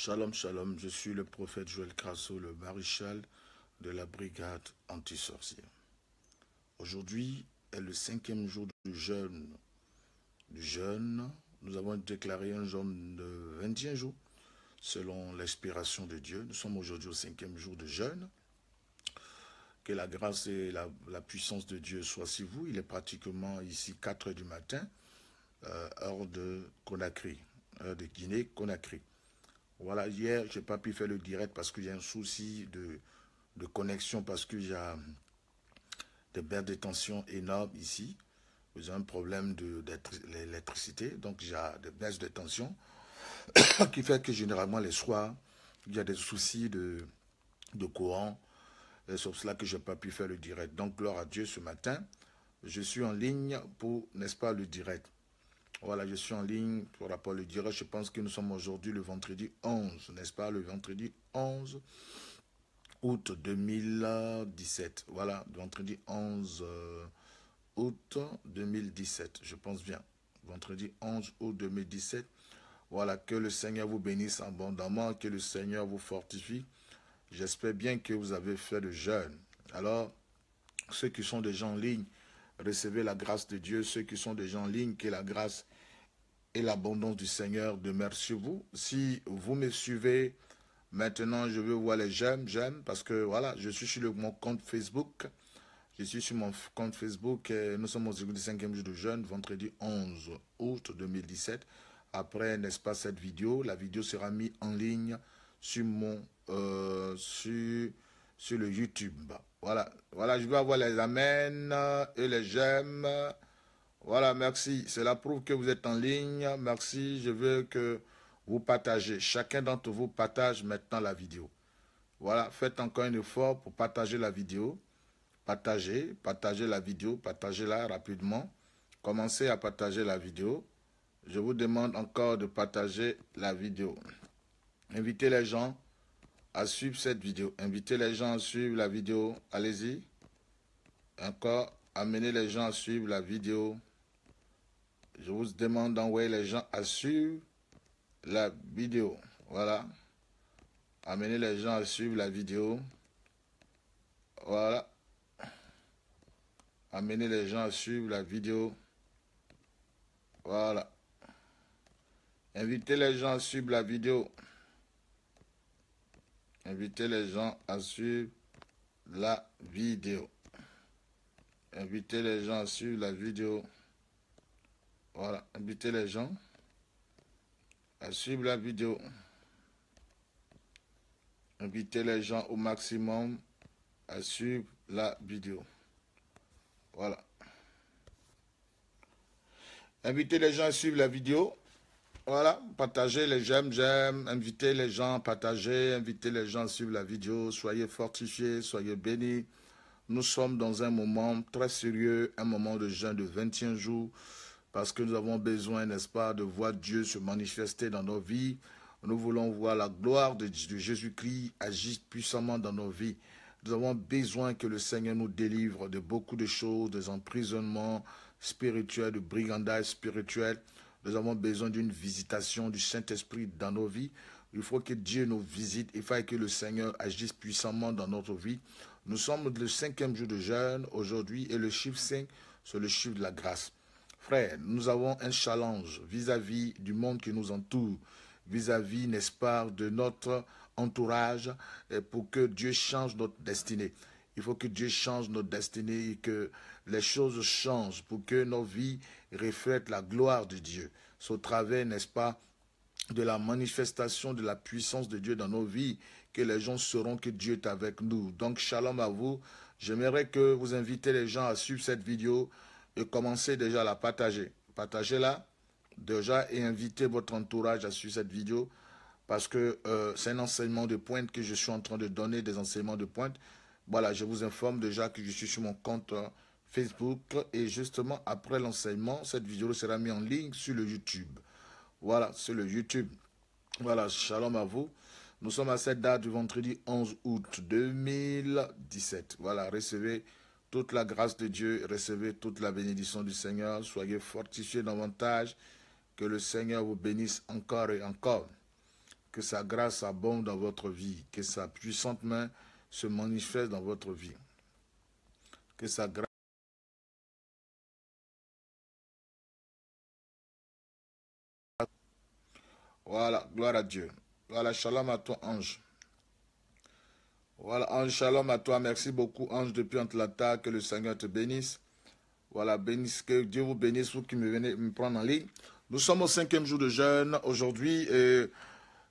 Shalom, shalom, je suis le prophète Joël Crasso, le maréchal de la brigade anti-sorcière. Aujourd'hui est le cinquième jour du jeûne. Du jeûne, nous avons déclaré un jeûne de 21 jours selon l'inspiration de Dieu. Nous sommes aujourd'hui au cinquième jour de jeûne. Que la grâce et la, puissance de Dieu soient sur vous. Il est pratiquement ici 4 heures du matin, euh, heure de Conakry, heure de Guinée-Conakry. Voilà, hier, je n'ai pas pu faire le direct parce y a un souci de, de connexion, parce qu'il y a des bains de tension énormes ici. J'ai un problème d'électricité, donc j'ai des baisses de tension qui fait que généralement les soirs, il y a des soucis de, de courant. C'est pour cela que je n'ai pas pu faire le direct. Donc, gloire à Dieu ce matin. Je suis en ligne pour, n'est-ce pas, le direct. Voilà, je suis en ligne pour rapport le direct. Je pense que nous sommes aujourd'hui le vendredi 11, n'est-ce pas? Le vendredi 11 août 2017. Voilà, vendredi 11 euh, août 2017, je pense bien. Vendredi 11 août 2017. Voilà, que le Seigneur vous bénisse abondamment, que le Seigneur vous fortifie. J'espère bien que vous avez fait le jeûne. Alors, ceux qui sont déjà en ligne, recevez la grâce de Dieu. Ceux qui sont déjà en ligne, que la grâce et l'abondance du Seigneur demeurent sur vous. Si vous me suivez, maintenant je veux voir les j'aime, j'aime, parce que voilà, je suis sur mon compte Facebook. Je suis sur mon compte Facebook. Nous sommes au 5e jour de jeûne, vendredi 11 août 2017. Après, n'est-ce pas, cette vidéo, la vidéo sera mise en ligne sur mon euh, sur, sur le YouTube. Voilà, voilà, je vais avoir les amens et les j'aime. Voilà, merci. Cela prouve que vous êtes en ligne. Merci. Je veux que vous partagez. Chacun d'entre vous partage maintenant la vidéo. Voilà, faites encore un effort pour partager la vidéo. Partagez, partagez la vidéo, partagez-la rapidement. Commencez à partager la vidéo. Je vous demande encore de partager la vidéo. Invitez les gens à suivre cette vidéo. Invitez les gens à suivre la vidéo. Allez-y. Encore, amenez les gens à suivre la vidéo. Je vous demande d'envoyer les gens à suivre la vidéo. Voilà. Amenez les gens à suivre la vidéo. Voilà. Amenez les gens à suivre la vidéo. Voilà. Invitez les gens à suivre la vidéo. Invitez les gens à suivre la vidéo. Invitez les gens à suivre la vidéo. Voilà, invitez les gens à suivre la vidéo. Invitez les gens au maximum à suivre la vidéo. Voilà. Invitez les gens à suivre la vidéo. Voilà, partagez les j'aime, j'aime, invitez les gens, partagez, invitez les gens à suivre la vidéo, soyez fortifiés, soyez bénis. Nous sommes dans un moment très sérieux, un moment de jeûne de 21 jours, parce que nous avons besoin, n'est-ce pas, de voir Dieu se manifester dans nos vies. Nous voulons voir la gloire de, Jésus-Christ agir puissamment dans nos vies. Nous avons besoin que le Seigneur nous délivre de beaucoup de choses, des emprisonnements spirituels, de brigandage spirituel. Nous avons besoin d'une visitation du Saint-Esprit dans nos vies. Il faut que Dieu nous visite. Il faut que le Seigneur agisse puissamment dans notre vie. Nous sommes le cinquième jour de jeûne aujourd'hui et le chiffre 5, c'est le chiffre de la grâce. Nous avons un challenge vis-à-vis du monde qui nous entoure, vis-à-vis, n'est-ce pas, de notre entourage pour que Dieu change notre destinée. Il faut que Dieu change notre destinée et que les choses changent pour que nos vies reflètent la gloire de Dieu. Au travers, n'est-ce pas, de la manifestation de la puissance de Dieu dans nos vies que les gens sauront que Dieu est avec nous. Donc, shalom à vous. J'aimerais que vous invitez les gens à suivre cette vidéo et commencez déjà à la partager. Partagez-la déjà et invitez votre entourage à suivre cette vidéo parce que euh, c'est un enseignement de pointe que je suis en train de donner, des enseignements de pointe. Voilà, je vous informe déjà que je suis sur mon compte euh, Facebook et justement après l'enseignement, cette vidéo sera mise en ligne sur le YouTube. Voilà, sur le YouTube. Voilà, shalom à vous. Nous sommes à cette date du vendredi 11 août 2017. Voilà, recevez toute la grâce de Dieu, recevez toute la bénédiction du Seigneur. Soyez fortifiés davantage. Que le Seigneur vous bénisse encore et encore. Que sa grâce abonde dans votre vie. Que sa puissante main se manifeste dans votre vie. Que sa grâce Voilà, gloire à Dieu. Voilà, shalom à toi, ange. Voilà, ange, shalom à toi. Merci beaucoup, ange, depuis Atlanta. Que le Seigneur te bénisse. Voilà, bénisse, que Dieu vous bénisse, vous qui me venez me prendre en ligne. Nous sommes au cinquième jour de jeûne aujourd'hui et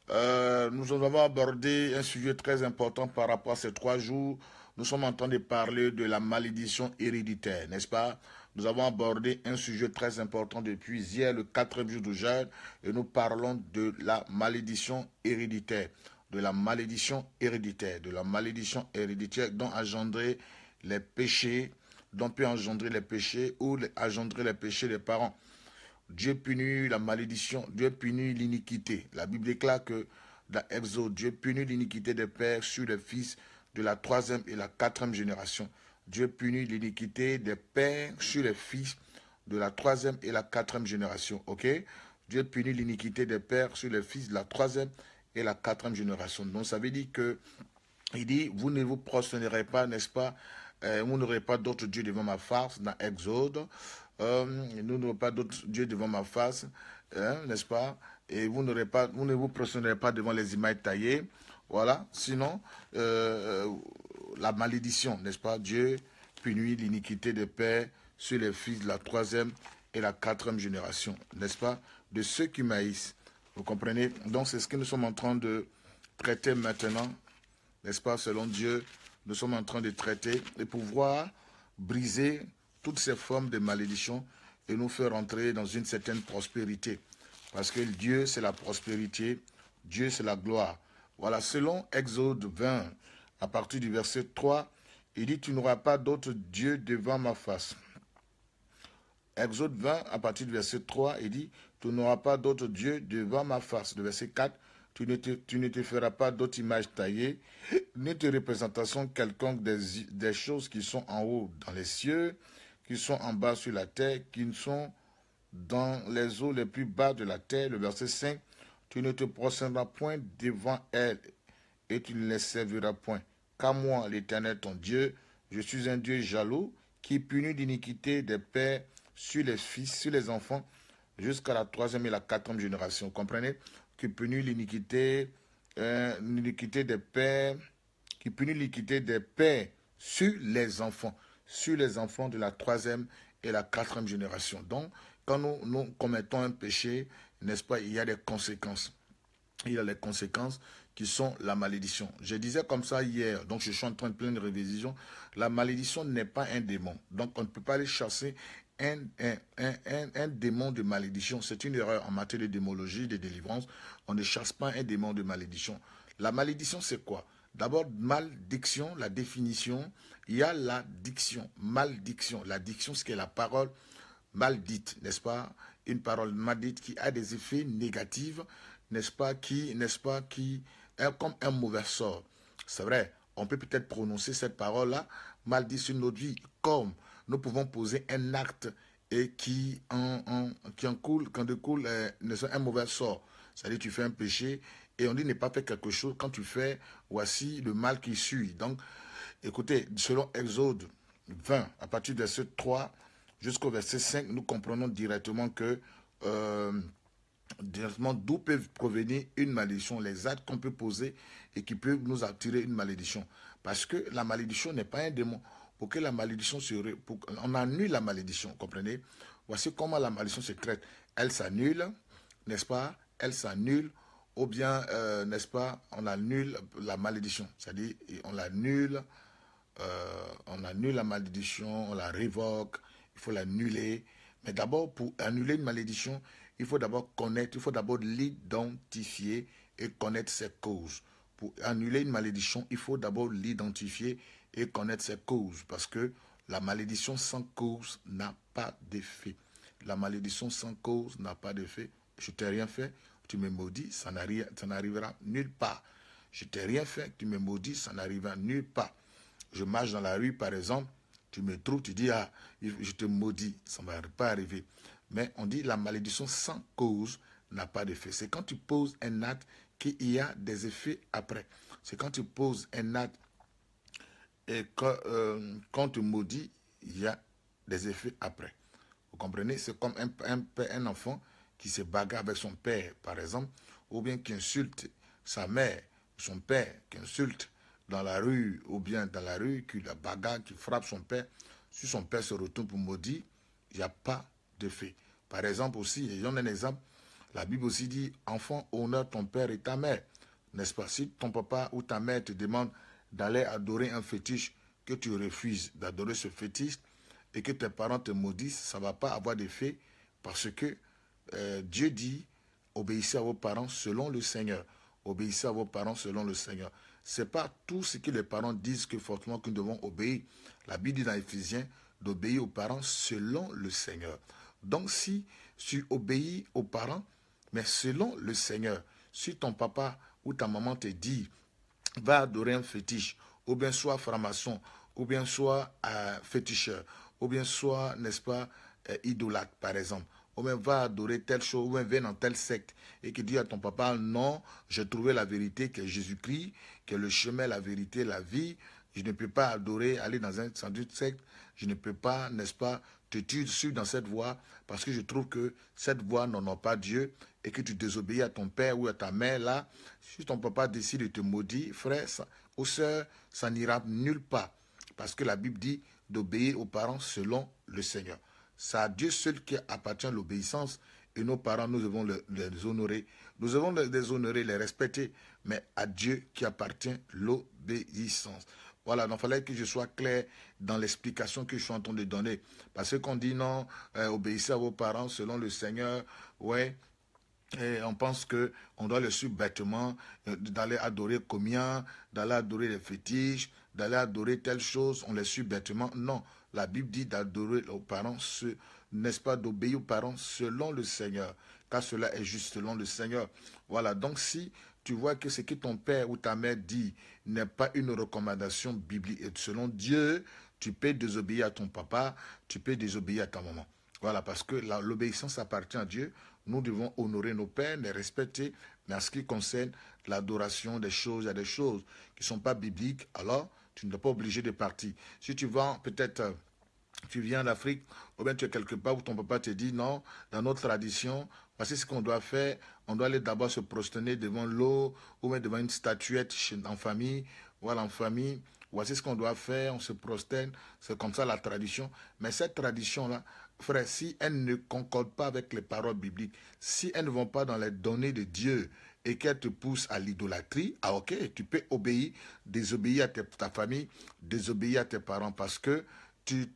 euh, nous avons abordé un sujet très important par rapport à ces trois jours. Nous sommes en train de parler de la malédiction héréditaire, n'est-ce pas? Nous avons abordé un sujet très important depuis hier, le quatrième jour de jeûne, et nous parlons de la malédiction héréditaire, de la malédiction héréditaire, de la malédiction héréditaire dont engendrer les péchés, dont peut engendrer les péchés ou engendrer les péchés des parents. Dieu punit la malédiction, Dieu punit l'iniquité. La Bible déclare que dans Exode, Dieu punit l'iniquité des pères sur les fils de la troisième et la quatrième génération. Dieu punit l'iniquité des pères sur les fils de la troisième et la quatrième génération. Ok? Dieu punit l'iniquité des pères sur les fils de la troisième et la quatrième génération. Donc ça veut dire que, il dit, vous ne vous prosternerez pas, n'est-ce pas? Euh, Vous n'aurez pas d'autres dieux devant ma face, dans Exode. Euh, nous n'aurons pas d'autres dieux devant ma face, hein, n'est-ce pas? Et vous, n'aurez pas, vous ne vous prosternerez pas devant les images taillées. Voilà. Sinon, euh, la malédiction, n'est-ce pas? Dieu punit l'iniquité des pères sur les fils de la troisième et la quatrième génération, n'est-ce pas? De ceux qui maïssent. Vous comprenez? Donc c'est ce que nous sommes en train de traiter maintenant, n'est-ce pas? Selon Dieu, nous sommes en train de traiter et pouvoir briser toutes ces formes de malédiction et nous faire entrer dans une certaine prospérité. Parce que Dieu, c'est la prospérité, Dieu, c'est la gloire. Voilà, selon Exode 20, à partir du verset 3, il dit, tu n'auras pas d'autre Dieu devant ma face. Exode 20, à partir du verset 3, il dit, tu n'auras pas d'autre Dieu devant ma face. Le verset 4, tu ne te, feras pas d'autre image taillée, ni de représentation quelconque des, choses qui sont en haut dans les cieux, qui sont en bas sur la terre, qui sont dans les eaux les plus bas de la terre. Le verset 5, tu ne te prosterneras point devant elles et tu ne les serviras point. Car moi, l'Éternel ton Dieu, je suis un Dieu jaloux qui punit l'iniquité des pères sur les fils, sur les enfants, jusqu'à la troisième et la quatrième génération. Comprenez Qui punit l'iniquité, euh, l'iniquité des pères, qui l'iniquité des pères sur les enfants, sur les enfants de la troisième et la quatrième génération. Donc, quand nous, commettons un péché, n'est-ce pas, il y a des conséquences. Il y a les conséquences qui sont la malédiction. Je disais comme ça hier, donc je suis en train de plein de révision, la malédiction n'est pas un démon. Donc on ne peut pas aller chasser un, un, un, démon de malédiction. C'est une erreur en matière de démologie, de délivrance. On ne chasse pas un démon de malédiction. La malédiction, c'est quoi? D'abord, malédiction, la définition. Il y a la diction, malédiction. La diction, c'est la parole mal dite, n'est-ce pas? Une parole mal dite qui a des effets négatifs, n'est-ce pas? Qui, n'est-ce pas, qui comme un mauvais sort. C'est vrai, on peut peut-être prononcer cette parole-là mal dit sur notre vie, comme nous pouvons poser un acte et qui en, qui en coule, découle euh, un mauvais sort. C'est-à-dire tu fais un péché et on dit ne pas faire quelque chose. Quand tu fais, voici le mal qui suit. Donc, écoutez, selon Exode 20, à partir du verset 3 jusqu'au verset 5, nous comprenons directement que euh, directement d'où peut provenir une malédiction, les actes qu'on peut poser et qui peuvent nous attirer une malédiction. Parce que la malédiction n'est pas un démon. Pour que la malédiction pour, on annule la malédiction, comprenez? Voici comment la malédiction se traite. Elle s'annule, n'est-ce pas? Elle s'annule, ou bien, euh, n'est-ce pas, on annule la malédiction. C'est-à-dire, on l'annule, euh, on annule la malédiction, on la révoque, il faut l'annuler. Mais d'abord, pour annuler une malédiction, il faut d'abord connaître, il faut d'abord l'identifier et connaître ses causes. Pour annuler une malédiction, il faut d'abord l'identifier et connaître ses causes. Parce que la malédiction sans cause n'a pas d'effet. La malédiction sans cause n'a pas d'effet. Je t'ai rien fait, tu me maudis, ça n'arrivera nulle part. Je t'ai rien fait, tu me maudis, ça n'arrivera nulle part. Je marche dans la rue, par exemple, tu me trouves, tu dis, ah, je te maudis, ça ne va pas arriver. Mais on dit la malédiction sans cause n'a pas d'effet. C'est quand tu poses un acte qu'il y a des effets après. C'est quand tu poses un acte et quand, euh, tu maudis, il y a des effets après. Vous comprenez? C'est comme un, un, enfant qui se bagarre avec son père, par exemple, ou bien qui insulte sa mère, son père, qui insulte dans la rue, ou bien dans la rue, qui la bagarre, qui frappe son père. Si son père se retourne pour maudire, il n'y a pas d'effet. Par exemple aussi, ayons un exemple, la Bible aussi dit, enfant, honore ton père et ta mère. N'est-ce pas? Si ton papa ou ta mère te demande d'aller adorer un fétiche, que tu refuses d'adorer ce fétiche et que tes parents te maudissent, ça ne va pas avoir d'effet parce que euh, Dieu dit, obéissez à vos parents selon le Seigneur. Obéissez à vos parents selon le Seigneur. Ce n'est pas tout ce que les parents disent que fortement que nous devons obéir. La Bible dit dans Éphésiens d'obéir aux parents selon le Seigneur. Donc si tu obéis aux parents, mais selon le Seigneur, si ton papa ou ta maman te dit, va adorer un fétiche, ou bien soit franc-maçon, ou bien soit euh, féticheur, ou bien soit, n'est-ce pas, euh, idolâtre, par exemple, ou bien va adorer telle chose, ou bien vient dans telle secte, et qui dit à ton papa, non, j'ai trouvé la vérité qui est Jésus-Christ, qui est le chemin, la vérité, la vie, je ne peux pas adorer, aller dans un secte, je ne peux pas, n'est-ce pas, te suivre dans cette voie, parce que je trouve que cette voie n'honore pas Dieu, et que tu désobéis à ton père ou à ta mère, là, si ton papa décide de te maudire, frère ou soeur, ça n'ira nulle part. Parce que la Bible dit d'obéir aux parents selon le Seigneur. C'est à Dieu seul qui appartient l'obéissance et nos parents, nous devons les, honorer. Nous devons les honorer, les respecter, mais à Dieu qui appartient l'obéissance. Voilà, donc il fallait que je sois clair dans l'explication que je suis en train de donner. Parce qu'on dit non, euh, obéissez à vos parents selon le Seigneur. Ouais, et on pense que on doit le suivre bêtement, euh, d'aller adorer combien, d'aller adorer les fétiches, d'aller adorer telle chose, on les suit bêtement. Non, la Bible dit d'adorer aux parents, n'est-ce pas, d'obéir aux parents selon le Seigneur, car cela est juste selon le Seigneur. Voilà, donc si tu vois que ce que ton père ou ta mère dit n'est pas une recommandation biblique et selon Dieu, tu peux désobéir à ton papa, tu peux désobéir à ta maman. Voilà, parce que l'obéissance appartient à Dieu. Nous devons honorer nos pères, les respecter, mais en ce qui concerne l'adoration des choses, il y a des choses qui ne sont pas bibliques, alors tu n'es pas obligé de partir. Si tu vas peut-être, euh, tu viens d'Afrique, ou bien tu es quelque part où ton papa te dit non, dans notre tradition, voici ce qu'on doit faire, on doit aller d'abord se prosterner devant l'eau, ou bien devant une statuette en famille, voilà, en famille, voici ce qu'on doit faire, on se prosterne, c'est comme ça la tradition. Mais cette tradition-là, frère, si elles ne concordent pas avec les paroles bibliques, si elles ne vont pas dans les données de Dieu et qu'elles te poussent à l'idolâtrie, ah ok, tu peux obéir, désobéir à ta famille, désobéir à tes parents parce que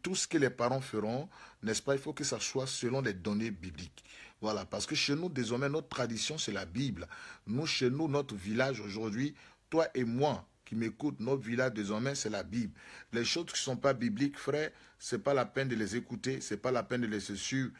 tout ce que les parents feront, n'est-ce pas, il faut que ça soit selon les données bibliques. Voilà, parce que chez nous, désormais, notre tradition, c'est la Bible. Nous, chez nous, notre village aujourd'hui, toi et moi, qui m'écoutent, notre village désormais, c'est la Bible. Les choses qui ne sont pas bibliques, frère, ce n'est pas la peine de les écouter, ce n'est pas la peine de les suivre,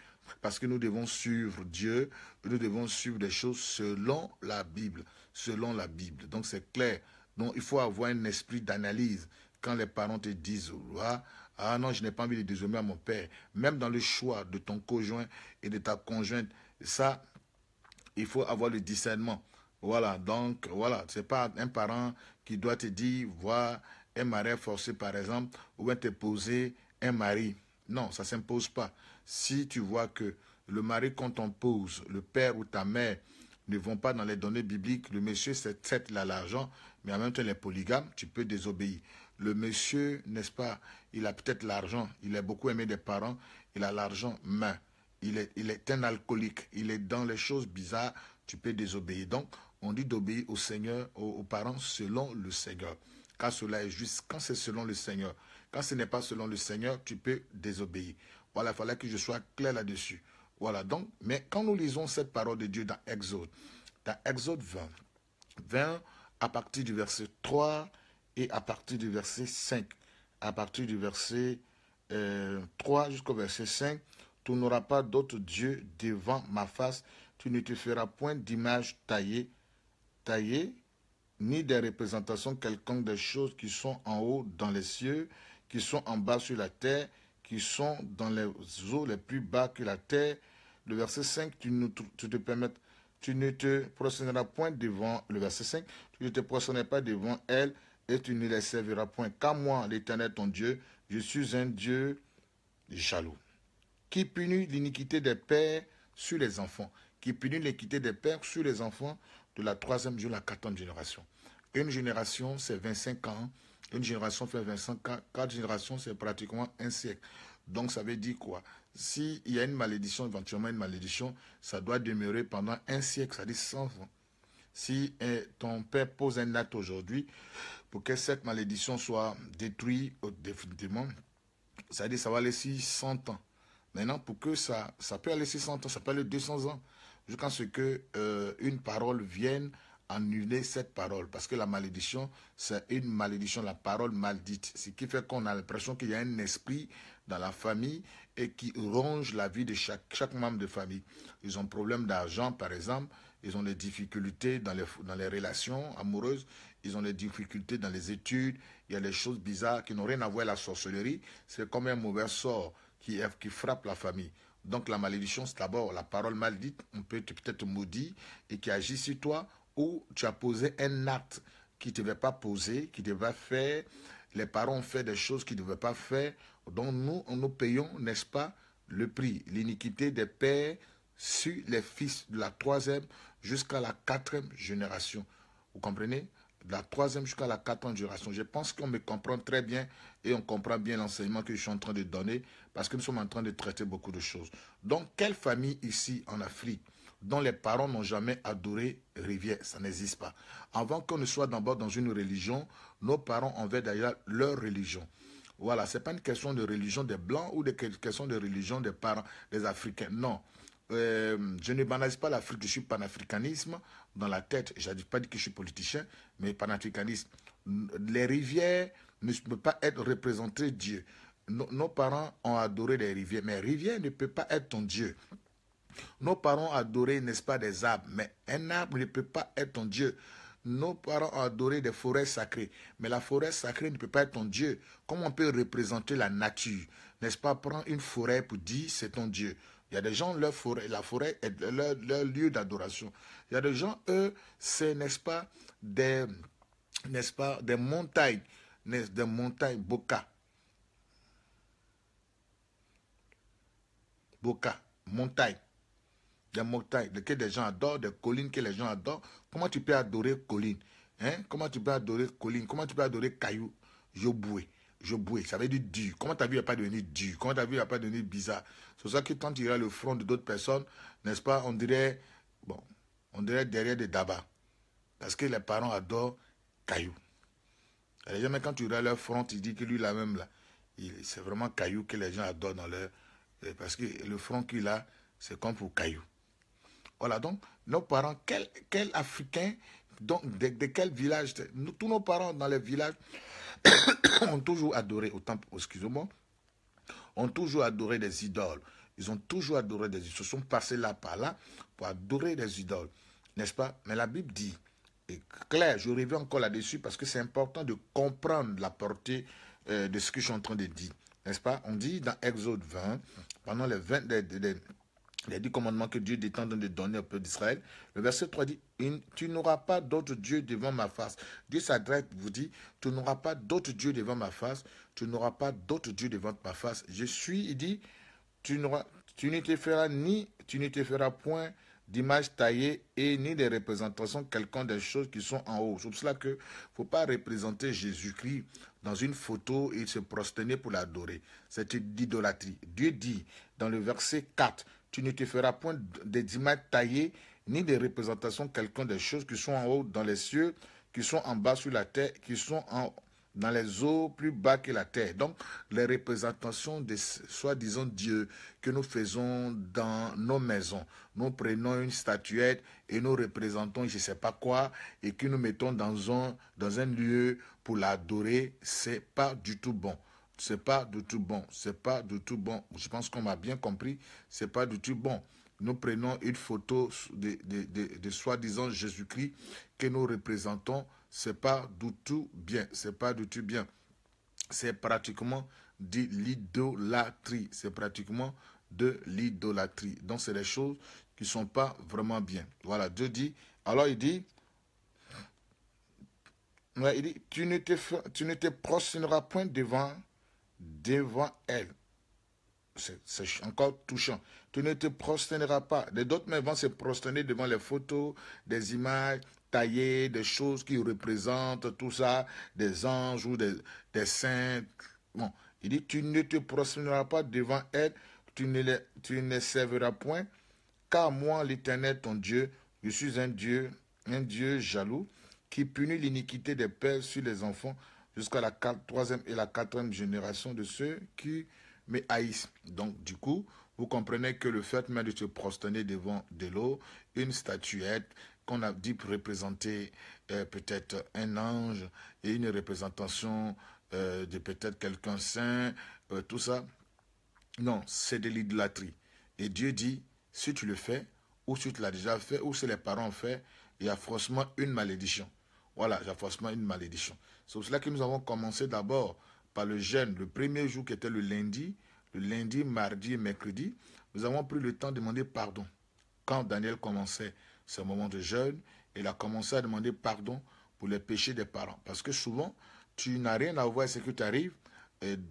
parce que nous devons suivre Dieu, nous devons suivre des choses selon la Bible, selon la Bible. Donc c'est clair. Donc il faut avoir un esprit d'analyse. Quand les parents te disent, ah, ah non, je n'ai pas envie de désobéir à mon père, même dans le choix de ton conjoint et de ta conjointe, ça, il faut avoir le discernement. Voilà, donc voilà, ce n'est pas un parent qui doit te dire, voir un mari forcé par exemple, ou bien te poser un mari. Non, ça ne s'impose pas. Si tu vois que le mari qu'on pose, le père ou ta mère, ne vont pas dans les données bibliques, le monsieur, c'est là l'argent, mais en même temps, il est polygame, tu peux désobéir. Le monsieur, n'est-ce pas, il a peut-être l'argent, il est beaucoup aimé des parents, il a l'argent, mais il est, il est un alcoolique, il est dans les choses bizarres, tu peux désobéir. Donc, on dit d'obéir au Seigneur, aux, parents selon le Seigneur. Car cela est juste quand c'est selon le Seigneur. Quand ce n'est pas selon le Seigneur, tu peux désobéir. Voilà, il fallait que je sois clair là-dessus. Voilà, donc, mais quand nous lisons cette parole de Dieu dans Exode, dans Exode 20, 20 à partir du verset 3 et à partir du verset 5, à partir du verset 3 euh, jusqu'au verset 5, tu n'auras pas d'autre Dieu devant ma face, tu ne te feras point d'image taillée taillées, ni des représentations quelconques des choses qui sont en haut dans les cieux, qui sont en bas sur la terre, qui sont dans les eaux les plus bas que la terre. Le verset 5, tu, te permets, tu ne te prosterneras point devant, le verset 5, tu ne te prosterneras pas devant elle et tu ne les serviras point. Car moi, l'Éternel ton Dieu, je suis un Dieu jaloux, qui punit l'iniquité des pères sur les enfants, qui punit l'iniquité des pères sur les enfants de la troisième jusqu'à la quatrième génération. Une génération, c'est 25 ans. Une génération fait 25 ans. Quatre générations, c'est pratiquement un siècle. Donc, ça veut dire quoi? S'il y a une malédiction, éventuellement une malédiction, ça doit demeurer pendant un siècle, ça dit 100 ans. Si eh, ton père pose un acte aujourd'hui pour que cette malédiction soit détruite définitivement, ça dit ça va laisser 100 ans. Maintenant, pour que ça, ça peut aller 600 ans, ça peut aller 200 ans, jusqu'à ce que euh, une parole vienne annuler cette parole. Parce que la malédiction, c'est une malédiction, la parole maledite. Ce qui fait qu'on a l'impression qu'il y a un esprit dans la famille et qui ronge la vie de chaque, chaque membre de famille. Ils ont problème d'argent, par exemple. Ils ont des difficultés dans les, dans les relations amoureuses. Ils ont des difficultés dans les études. Il y a des choses bizarres qui n'ont rien à voir avec la sorcellerie. C'est comme un mauvais sort qui, frappe la famille. Donc la malédiction, c'est d'abord la parole maledite. On peut peut-être maudit et qui agit sur toi ou tu as posé un acte qui ne devait pas poser, qui devait faire. Les parents ont fait des choses qu'ils ne devaient pas faire. Donc nous, nous payons, n'est-ce pas, le prix. L'iniquité des pères sur les fils de la troisième jusqu'à la quatrième génération. Vous comprenez? La troisième jusqu'à la quatrième génération. Je pense qu'on me comprend très bien et on comprend bien l'enseignement que je suis en train de donner parce que nous sommes en train de traiter beaucoup de choses. Donc, quelle famille ici en Afrique dont les parents n'ont jamais adoré rivière, ça n'existe pas. Avant qu'on ne soit d'abord dans une religion, nos parents avaient d'ailleurs leur religion. Voilà, ce n'est pas une question de religion des Blancs ou de question de religion des parents, des Africains. Non. Euh, je ne banalise pas l'Afrique, je suis panafricanisme dans la tête. Je n'ai pas dit que je suis politicien, mais panafricanisme. Les rivières ne peuvent pas être représentées Dieu. Nos, parents ont adoré les rivières, mais rivière ne peut pas être ton Dieu. Nos parents adoraient, n'est-ce pas, des arbres, mais un arbre ne peut pas être ton Dieu. Nos parents ont adoré des forêts sacrées, mais la forêt sacrée ne peut pas être ton Dieu. Comment on peut représenter la nature? N'est-ce pas prendre une forêt pour dire c'est ton Dieu Il y a des gens, leur forêt, la forêt est leur, lieu d'adoration. Il y a des gens, eux, c'est, n'est-ce pas, des, n'est-ce pas, des montagnes, des montagnes, Boca. Boca, montagne des montagnes que des gens adorent, des collines que les gens adorent. Comment tu peux adorer colline hein? Comment tu peux adorer colline? Comment tu peux adorer caillou? Joboué. Joboué, ça veut dire dur. Comment ta vie n'a pas devenu dur Comment ta vie n'a pas devenu bizarre? C'est pour ça que quand tu iras le front de d'autres personnes, n'est-ce pas, on dirait, bon, on dirait derrière des dabas. Parce que les parents adorent caillou. Et jamais quand tu iras leur front, tu dis que lui, là même, là, c'est vraiment caillou que les gens adorent dans leur... Parce que le front qu'il a, c'est comme pour caillou. Voilà, donc, nos parents, quel, quel Africain, donc, de, quel village Tous nos parents dans les villages ont toujours adoré, autant, excusez-moi, ont toujours adoré des idoles. Ils ont toujours adoré des idoles. Ils se sont passés là par là pour adorer des idoles. N'est-ce pas? Mais la Bible dit, et clair, je reviens encore là-dessus parce que c'est important de comprendre la portée euh, de ce que je suis en train de dire. N'est-ce pas? On dit dans Exode 20, pendant les 20, il a dit commandement que Dieu est de donner au peuple d'Israël. Le verset 3 dit Tu n'auras pas d'autre Dieu devant ma face. Dieu s'adresse, vous dit Tu n'auras pas d'autre Dieu devant ma face. Tu n'auras pas d'autre Dieu devant ma face. Je suis, il dit Tu, tu ne te feras ni, tu ne te feras point d'image taillée et ni des représentations quelconque des choses qui sont en haut. C'est pour cela qu'il ne faut pas représenter Jésus-Christ dans une photo et se prosterner pour l'adorer. C'est une idolâtrie. Dieu dit dans le verset 4 tu ne te feras point des images taillées, ni des représentations quelconque des choses qui sont en haut dans les cieux, qui sont en bas sur la terre, qui sont dans les eaux plus bas que la terre. Donc, les représentations des soi-disant dieux que nous faisons dans nos maisons. Nous prenons une statuette et nous représentons je ne sais pas quoi et que nous mettons dans un, dans un lieu pour l'adorer, c'est pas du tout bon c'est pas du tout bon. C'est pas du tout bon. Je pense qu'on m'a bien compris. C'est pas du tout bon. Nous prenons une photo de, soi-disant Jésus-Christ que nous représentons. C'est pas du tout bien. C'est pas du tout bien. C'est pratiquement de l'idolâtrie. C'est pratiquement de l'idolâtrie. Donc, c'est des choses qui ne sont pas vraiment bien. Voilà, Dieu dit, alors il dit, il dit tu ne te, tu point devant, devant elle. C'est encore touchant. Tu ne te prosterneras pas. D'autres mais vont se prosterner devant les photos, des images taillées, des choses qui représentent tout ça, des anges ou des, des saints. Bon, il dit, tu ne te prosterneras pas devant elle, tu ne les, tu ne serviras point, car moi, l'Éternel, ton Dieu, je suis un Dieu, un Dieu jaloux, qui punit l'iniquité des pères sur les enfants jusqu'à la troisième et la quatrième génération de ceux qui me haïssent. Donc, du coup, vous comprenez que le fait même de se prosterner devant de l'eau, une statuette qu'on a dit représenter euh, peut-être un ange et une représentation euh, de peut-être quelqu'un saint, euh, tout ça, non, c'est de l'idolâtrie. Et Dieu dit, si tu le fais, ou si tu l'as déjà fait, ou si les parents ont fait, il y a forcément une malédiction. Voilà, il y a forcément une malédiction. C'est pour cela que nous avons commencé d'abord par le jeûne, le premier jour qui était le lundi, le lundi, mardi et mercredi. Nous avons pris le temps de demander pardon. Quand Daniel commençait ce moment de jeûne, il a commencé à demander pardon pour les péchés des parents. Parce que souvent, tu n'as rien à voir avec ce qui t'arrive,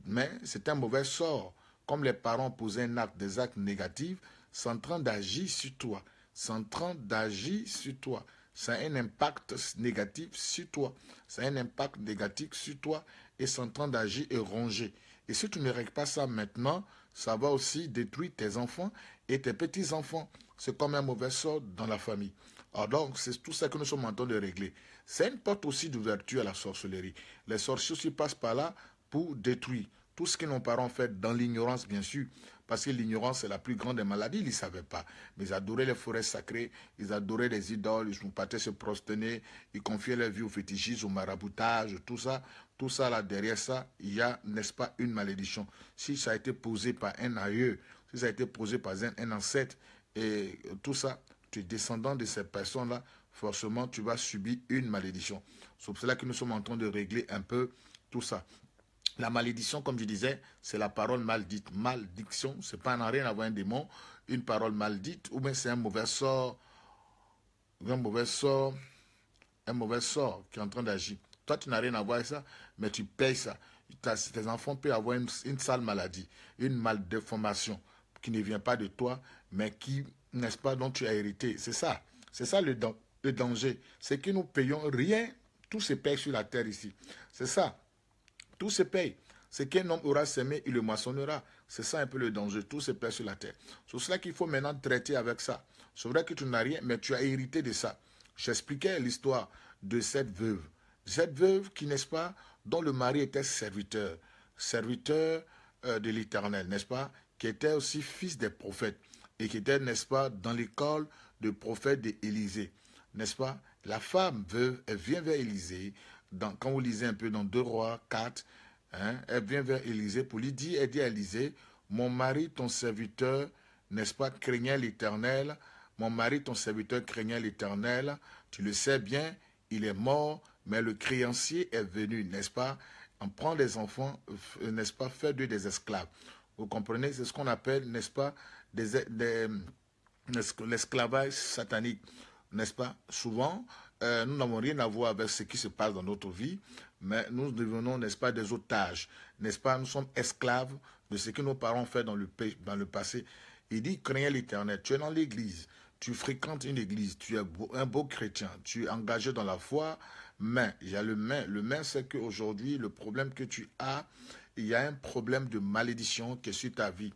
mais c'est un mauvais sort comme les parents posaient un acte, des actes négatifs, c'est en train d'agir sur toi. C'est en train d'agir sur toi. Ça a un impact négatif sur toi. Ça a un impact négatif sur toi et c'est en train d'agir et ronger. Et si tu ne règles pas ça maintenant, ça va aussi détruire tes enfants et tes petits-enfants. C'est comme un mauvais sort dans la famille. Alors donc, c'est tout ça que nous sommes en train de régler. C'est une porte aussi d'ouverture à la sorcellerie. Les sorciers aussi passent par là pour détruire. Tout ce que nos parents ont fait dans l'ignorance, bien sûr, parce que l'ignorance est la plus grande des maladies, ils ne savaient pas. Mais ils adoraient les forêts sacrées, ils adoraient les idoles, ils partaient se prosterner, ils confiaient leur vie au fétichisme, au maraboutage, tout ça. Tout ça, là, derrière ça, il y a, n'est-ce pas, une malédiction. Si ça a été posé par un aïeux, si ça a été posé par un, un ancêtre, et tout ça, tu es descendant de ces personnes-là, forcément, tu vas subir une malédiction. C'est pour cela que nous sommes en train de régler un peu tout ça. La malédiction, comme je disais, c'est la parole maldite. Malédiction, c'est pas rien à voir un démon, une parole maldite, ou bien c'est un mauvais sort, un mauvais sort, un mauvais sort qui est en train d'agir. Toi, tu n'as rien à voir avec ça, mais tu payes ça. Tes enfants peuvent avoir une, sale maladie, une maldéformation qui ne vient pas de toi, mais qui, n'est-ce pas, dont tu as hérité. C'est ça. C'est ça le, le danger. C'est que nous payons rien, tout se paye sur la terre ici. C'est ça. Tout se paye. Ce qu'un homme aura semé, il le moissonnera. C'est ça un peu le danger. Tout se paye sur la terre. C'est cela qu'il faut maintenant traiter avec ça. C'est vrai que tu n'as rien, mais tu as hérité de ça. J'expliquais l'histoire de cette veuve. Cette veuve qui, n'est-ce pas, dont le mari était serviteur. Serviteur euh, de l'Éternel, n'est-ce pas, qui était aussi fils des prophètes et qui était, n'est-ce pas, dans l'école de prophète d'Élysée. N'est-ce pas La femme veuve, elle vient vers Élysée quand vous lisez un peu dans 2 rois 4, hein, elle vient vers Élisée pour lui dire, elle dit à Élisée, mon mari, ton serviteur, n'est-ce pas, craignait l'Éternel, mon mari, ton serviteur, craignait l'Éternel, tu le sais bien, il est mort, mais le créancier est venu, n'est-ce pas, on prend les enfants, euh, n'est-ce pas, faire d'eux des esclaves. Vous comprenez, c'est ce qu'on appelle, n'est-ce pas, des, l'esclavage satanique, n'est-ce pas? Souvent, euh, nous n'avons rien à voir avec ce qui se passe dans notre vie, mais nous devenons, n'est-ce pas, des otages, n'est-ce pas? Nous sommes esclaves de ce que nos parents ont fait dans le, passé. Il dit, craignez l'éternel, tu es dans l'église, tu fréquentes une église, tu es un beau chrétien, tu es engagé dans la foi, mais il y a le mais. Le mais, c'est qu'aujourd'hui, le problème que tu as, il y a un problème de malédiction qui est sur ta vie.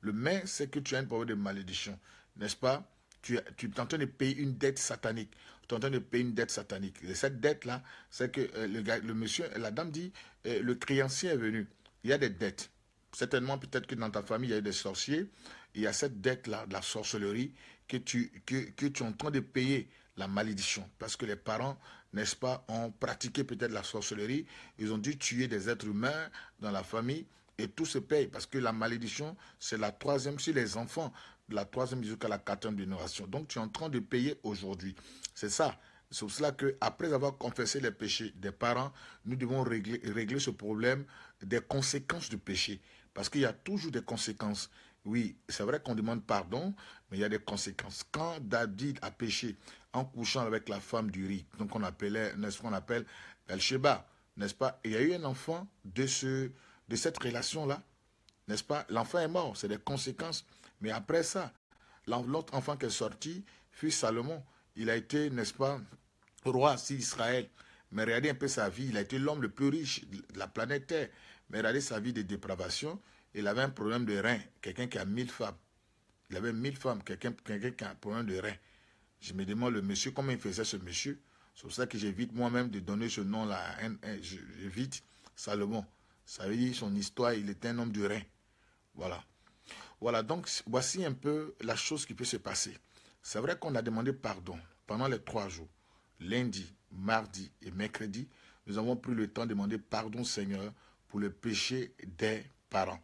Le mais, c'est que tu as un problème de malédiction, n'est-ce pas? Tu, tu es en train de payer une dette satanique. Tu es en train de payer une dette satanique. Et cette dette-là, c'est que euh, le, le, monsieur, la dame dit, euh, le créancier est venu. Il y a des dettes. Certainement, peut-être que dans ta famille, il y a des sorciers. Il y a cette dette-là, de la sorcellerie, que tu, que, que tu es en train de payer la malédiction. Parce que les parents, n'est-ce pas, ont pratiqué peut-être la sorcellerie. Ils ont dû tuer des êtres humains dans la famille. Et tout se paye parce que la malédiction, c'est la troisième sur les enfants la troisième jusqu'à la quatrième génération. Donc tu es en train de payer aujourd'hui. C'est ça. C'est pour cela qu'après avoir confessé les péchés des parents, nous devons régler, régler ce problème des conséquences du péché. Parce qu'il y a toujours des conséquences. Oui, c'est vrai qu'on demande pardon, mais il y a des conséquences. Quand David a péché en couchant avec la femme du riz, donc on appelait, n'est-ce qu'on appelle El-Sheba, n'est-ce pas? Il y a eu un enfant de, ce, de cette relation-là, n'est-ce pas? L'enfant est mort, c'est des conséquences. Mais après ça, l'autre enfant qui est sorti fut Salomon. Il a été, n'est-ce pas, roi d'Israël. Mais regardez un peu sa vie, il a été l'homme le plus riche de la planète Terre. Mais regardez sa vie de dépravation, il avait un problème de rein. Quelqu'un qui a mille femmes. Il avait mille femmes, quelqu'un qui a un problème de rein. Je me demande le monsieur, comment il faisait ce monsieur? C'est pour ça que j'évite moi-même de donner ce nom-là. J'évite Salomon. Ça veut dire son histoire, il était un homme de rein. Voilà. Voilà, donc voici un peu la chose qui peut se passer. C'est vrai qu'on a demandé pardon pendant les trois jours, lundi, mardi et mercredi. Nous avons pris le temps de demander pardon, Seigneur, pour le péché des parents.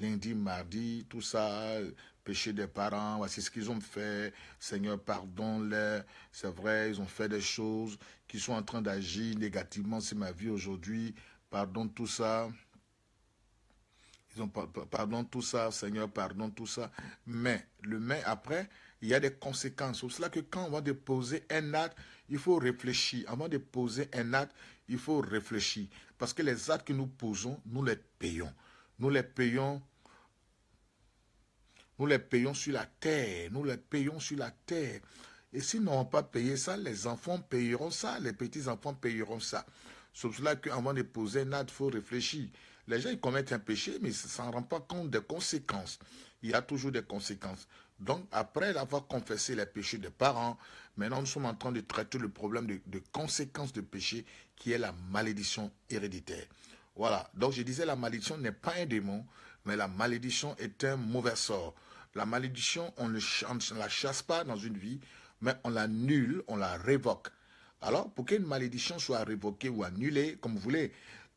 Lundi, mardi, tout ça, péché des parents, voici ce qu'ils ont fait. Seigneur, pardonne-les. C'est vrai, ils ont fait des choses qui sont en train d'agir négativement sur ma vie aujourd'hui. Pardonne tout ça. Pardon tout ça, Seigneur, pardon tout ça. Mais le mais après, il y a des conséquences. C'est cela que quand on va déposer un acte, il faut réfléchir. Avant de poser un acte, il faut réfléchir. Parce que les actes que nous posons, nous les payons. Nous les payons. Nous les payons sur la terre. Nous les payons sur la terre. Et s'ils n'ont pas payé ça, les enfants payeront ça. Les petits-enfants payeront ça. C'est cela qu'avant de poser un acte, il faut réfléchir. Les gens ils commettent un péché, mais ils ne s'en rendent pas compte des conséquences. Il y a toujours des conséquences. Donc, après avoir confessé les péchés des parents, maintenant nous sommes en train de traiter le problème de, conséquences de péché qui est la malédiction héréditaire. Voilà. Donc, je disais, la malédiction n'est pas un démon, mais la malédiction est un mauvais sort. La malédiction, on ne, la chasse pas dans une vie, mais on l'annule, on la révoque. Alors, pour qu'une malédiction soit révoquée ou annulée, comme vous voulez,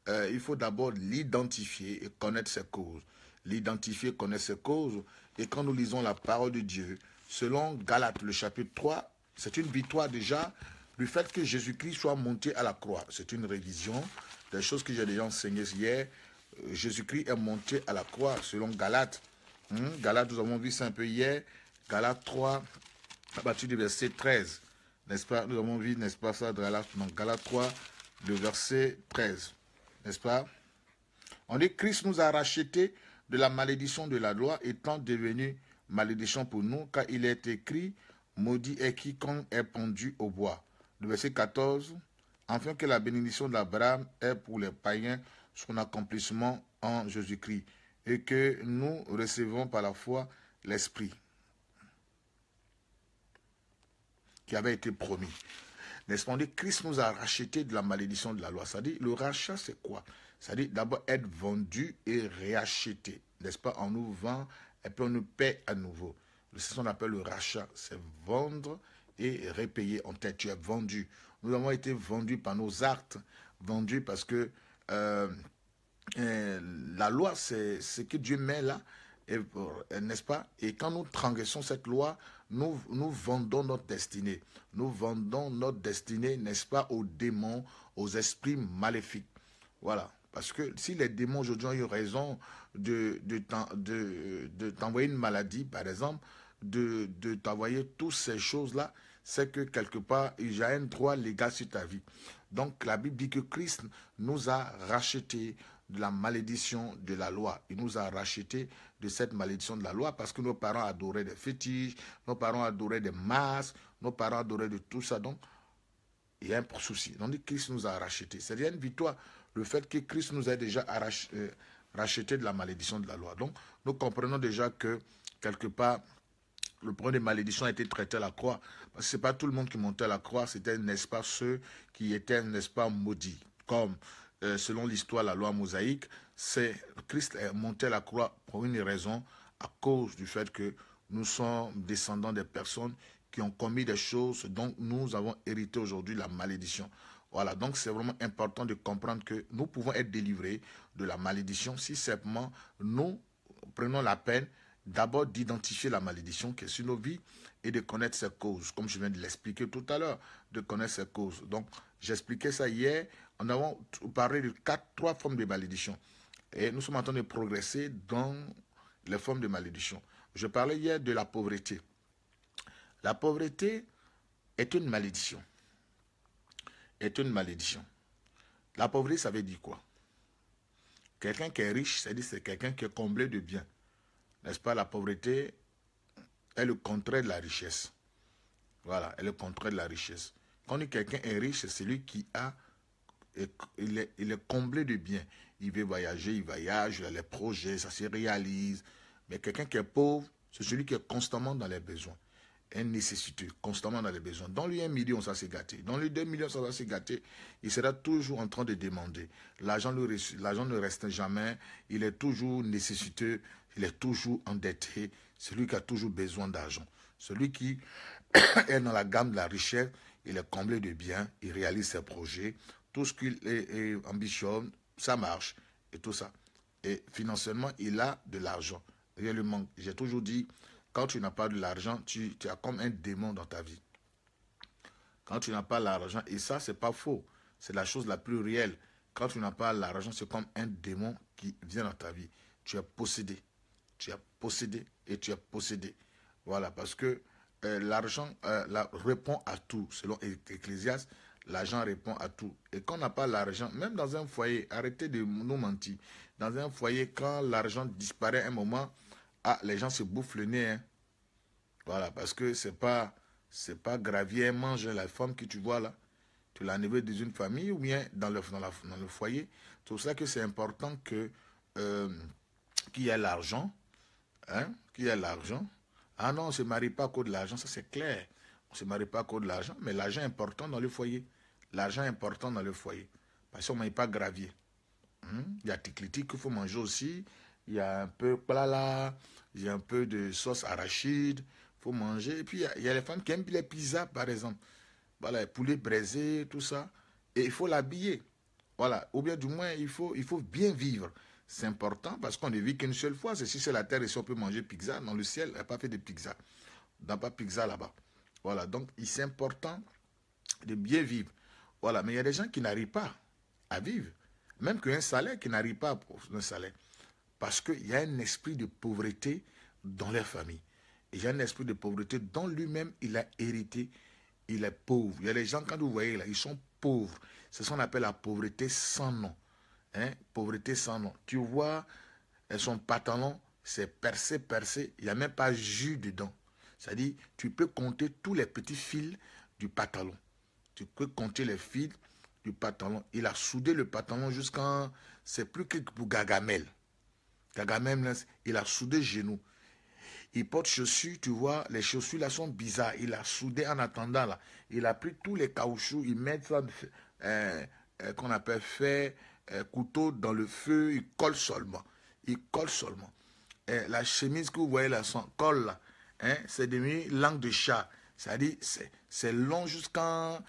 euh, il faut d'abord l'identifier et connaître ses causes. L'identifier, connaître ses causes, et quand nous lisons la parole de Dieu, selon Galates, le chapitre 3, c'est une victoire déjà du fait que Jésus-Christ soit monté à la croix. C'est une révision des choses que j'ai déjà enseignées hier. Euh, Jésus-Christ est monté à la croix, selon Galates. Hmm? Galates, nous avons vu ça un peu hier. Galates 3, à partir du verset 13. N'est-ce pas? Nous avons vu, n'est-ce pas ça, Galates, Galates 3, le verset 13. N'est-ce pas? On dit Christ nous a rachetés de la malédiction de la loi étant devenue malédiction pour nous, car il est écrit, maudit est quiconque est pendu au bois. Le verset 14, afin que la bénédiction d'Abraham est pour les païens son accomplissement en Jésus-Christ, et que nous recevons par la foi l'Esprit qui avait été promis. N'est-ce pas? Christ nous a racheté de la malédiction de la loi. Ça dit, le rachat, c'est quoi? C'est-à-dire d'abord être vendu et réacheté. N'est-ce pas? On nous vend et puis on nous paie à nouveau. C'est ce qu'on appelle le rachat. C'est vendre et repayer en tête. Tu es vendu. Nous avons été vendus par nos actes. Vendus parce que euh, euh, la loi, c'est ce que Dieu met là. N'est-ce pas? Et quand nous transgressons cette loi, nous, vendons notre destinée. Nous vendons notre destinée, n'est-ce pas, aux démons, aux esprits maléfiques. Voilà. Parce que si les démons aujourd'hui ont eu raison de, de, t'envoyer une maladie, par exemple, de, de t'envoyer toutes ces choses-là, c'est que quelque part, il y un droit légal sur ta vie. Donc la Bible dit que Christ nous a racheté de la malédiction de la loi. Il nous a racheté de cette malédiction de la loi parce que nos parents adoraient des fétiches, nos parents adoraient des masques, nos parents adoraient de tout ça. Donc, il y a un souci. Donc, Christ nous a racheté. C'est une victoire le fait que Christ nous a déjà euh, racheté de la malédiction de la loi. Donc, nous comprenons déjà que, quelque part, le problème des malédictions a été traité à la croix. Parce que ce n'est pas tout le monde qui montait à la croix, c'était, n'est-ce pas, ceux qui étaient, n'est-ce pas, maudits. Comme, euh, selon l'histoire, la loi mosaïque, c'est Christ est monté à la croix pour une raison, à cause du fait que nous sommes descendants des personnes qui ont commis des choses dont nous avons hérité aujourd'hui la malédiction. Voilà, donc c'est vraiment important de comprendre que nous pouvons être délivrés de la malédiction si simplement nous prenons la peine d'abord d'identifier la malédiction qui est sur nos vies et de connaître ses causes, comme je viens de l'expliquer tout à l'heure, de connaître ses causes. Donc, j'expliquais ça hier, en avons parlé de quatre, trois formes de malédiction. Et nous sommes en train de progresser dans les formes de malédiction. Je parlais hier de la pauvreté. La pauvreté est une malédiction. Est une malédiction. La pauvreté, ça veut dire quoi? Quelqu'un qui est riche, c'est-à-dire c'est quelqu'un qui est comblé de biens. N'est-ce pas? La pauvreté est le contraire de la richesse. Voilà, elle est le contraire de la richesse. Quand quelqu'un est riche, c'est celui qui a, il est, comblé de biens. Il veut voyager, il voyage, il a les projets, ça se réalise. Mais quelqu'un qui est pauvre, c'est celui qui est constamment dans les besoins. Un nécessiteux, constamment dans les besoins. Dans lui, un million, ça s'est gâté. Dans lui, deux millions, ça va se gâter. Il sera toujours en train de demander. L'argent ne reste jamais. Il est toujours nécessiteux. Il est toujours endetté. Celui qui a toujours besoin d'argent. Celui qui est dans la gamme de la richesse, il est comblé de biens, il réalise ses projets. Tout ce qu'il ambitionne, ça marche. Et tout ça. Et financièrement, il a de l'argent. Rien le manque. J'ai toujours dit, quand tu n'as pas de l'argent, tu, as comme un démon dans ta vie. Quand tu n'as pas l'argent, et ça, c'est pas faux. C'est la chose la plus réelle. Quand tu n'as pas l'argent, c'est comme un démon qui vient dans ta vie. Tu es possédé. Tu es possédé et tu es possédé. Voilà, parce que euh, l'argent euh, répond à tout. Selon Ecclésiaste, l'argent répond à tout. Et quand on n'a pas l'argent, même dans un foyer, arrêtez de nous mentir. Dans un foyer, quand l'argent disparaît un moment, ah, les gens se bouffent le nez. Hein. Voilà, parce que c'est pas, c'est pas gravier, mange la femme que tu vois là. Tu l'as enlevée dans une famille ou bien dans le, foyer. C'est pour ça que c'est important que euh, qu'il y ait l'argent. Hein, qu'il y ait l'argent. Ah non, on ne se marie pas à cause de l'argent, ça c'est clair. On ne se marie pas à cause de l'argent, mais l'argent est important dans le foyer. L'argent est important dans le foyer. Parce qu'on ne mange pas gravier. Hmm? Il y a ticlitique qu'il faut manger aussi il y a un peu plala, il y a un peu de sauce arachide, il faut manger. Et puis il y, a, les femmes qui aiment les pizzas, par exemple. Voilà, poulet braisé, tout ça. Et il faut l'habiller. Voilà, ou bien du moins, il faut, il faut bien vivre. C'est important parce qu'on ne vit qu'une seule fois. C'est si c'est la terre et si on peut manger pizza, dans le ciel, il n'y a pas fait de pizza. Dans pas pizza là-bas. Voilà, donc c'est important de bien vivre. Voilà, mais il y a des gens qui n'arrivent pas à vivre. Même qu'un salaire qui n'arrive pas pour un salaire. Parce qu'il y a un esprit de pauvreté dans leur famille. il y a un esprit de pauvreté dont lui-même il a hérité. Il est pauvre. Il y a des gens, quand vous voyez là, ils sont pauvres. C'est ce qu'on appelle la pauvreté sans nom. Hein? Pauvreté sans nom. Tu vois, son pantalon, c'est percé, percé. Il n'y a même pas jus dedans. C'est-à-dire, tu peux compter tous les petits fils du pantalon. Tu peux compter les fils du pantalon. Il a soudé le pantalon jusqu'à... C'est plus que pour Gagamel même, il a soudé genoux. Il porte chaussures, tu vois, les chaussures là sont bizarres. Il a soudé en attendant là. Il a pris tous les caoutchoucs, il met ça, euh, euh, qu'on appelle fait euh, couteau dans le feu, il colle seulement. Il colle seulement. la chemise que vous voyez là, son col là, hein, c'est devenu langue de chat. C'est-à-dire, c'est long jusqu'en.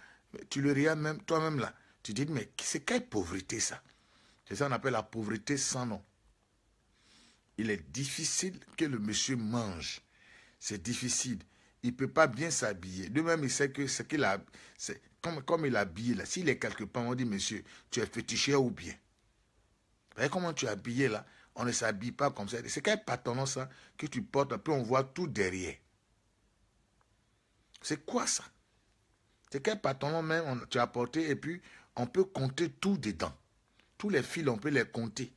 Tu le regardes même toi-même là. Tu dis, mais c'est quelle pauvreté ça? C'est ça qu'on appelle la pauvreté sans nom il est difficile que le monsieur mange. C'est difficile. Il ne peut pas bien s'habiller. De même, il sait que ce qu'il a, comme, comme il a habillé là. S'il est quelque part, on dit, monsieur, tu es fétiché ou bien? Vous voyez comment tu es habillé là? On ne s'habille pas comme ça. C'est quel pantalon ça que tu portes, puis on voit tout derrière? C'est quoi ça? C'est quel pantalon même tu as porté et puis on peut compter tout dedans. Tous les fils, on peut les compter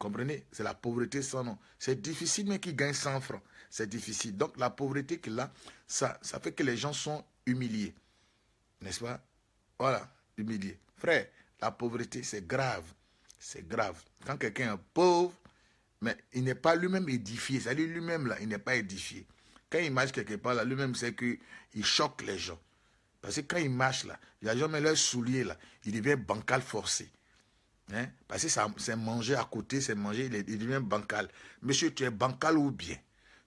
comprenez? C'est la pauvreté sans nom. C'est difficile, mais qui gagne 100 francs. C'est difficile. Donc la pauvreté qu'il a, ça, ça fait que les gens sont humiliés. N'est-ce pas? Voilà, humiliés. Frère, la pauvreté, c'est grave. C'est grave. Quand quelqu'un est pauvre, mais il n'est pas lui-même édifié. C'est-à-dire lui-même, là, il n'est pas édifié. Quand il marche quelque part, là, lui-même, c'est qu'il choque les gens. Parce que quand il marche, là, les gens mettent leurs souliers, là, il devient bancal forcé. Hein? Parce que c'est manger à côté, c'est manger, il, devient bancal. Monsieur, tu es bancal ou bien?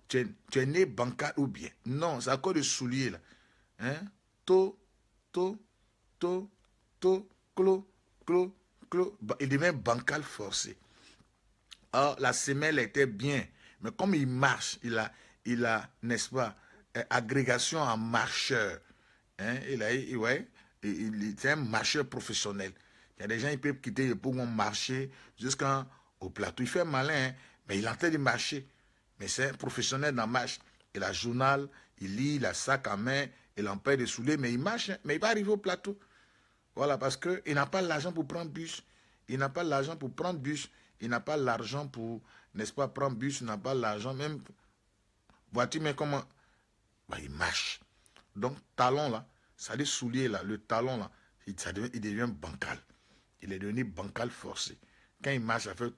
Tu es, tu es né bancal ou bien? Non, c'est à cause de souliers là. Hein? To, to, to, to, clo, clo, clo. Il devient bancal forcé. Or, la semelle était bien, mais comme il marche, il a, il a n'est-ce pas, euh, agrégation en marcheur. Hein? Il, a, ouais, il, il, un marcheur professionnel. Il y a des gens qui peuvent quitter pour marcher jusqu'au plateau. Il fait malin, hein. Mais il est en train de marcher. Mais c'est un professionnel dans la marche. Il a journal, il lit, il a sac à main, il empêche de souler, mais il marche, hein. mais il va arriver au plateau. Voilà, parce qu'il n'a pas l'argent pour prendre bus. Il n'a pas l'argent pour prendre bus. Il n'a pas l'argent pour, n'est-ce pas, prendre bus. Il n'a pas l'argent même. Vois-tu, mais comment? Bah, Il marche. Donc, talon là, ça dit soulier là, le talon là, il, devient, bancal. Il est devenu bancal forcé. Quand il marche, ça fait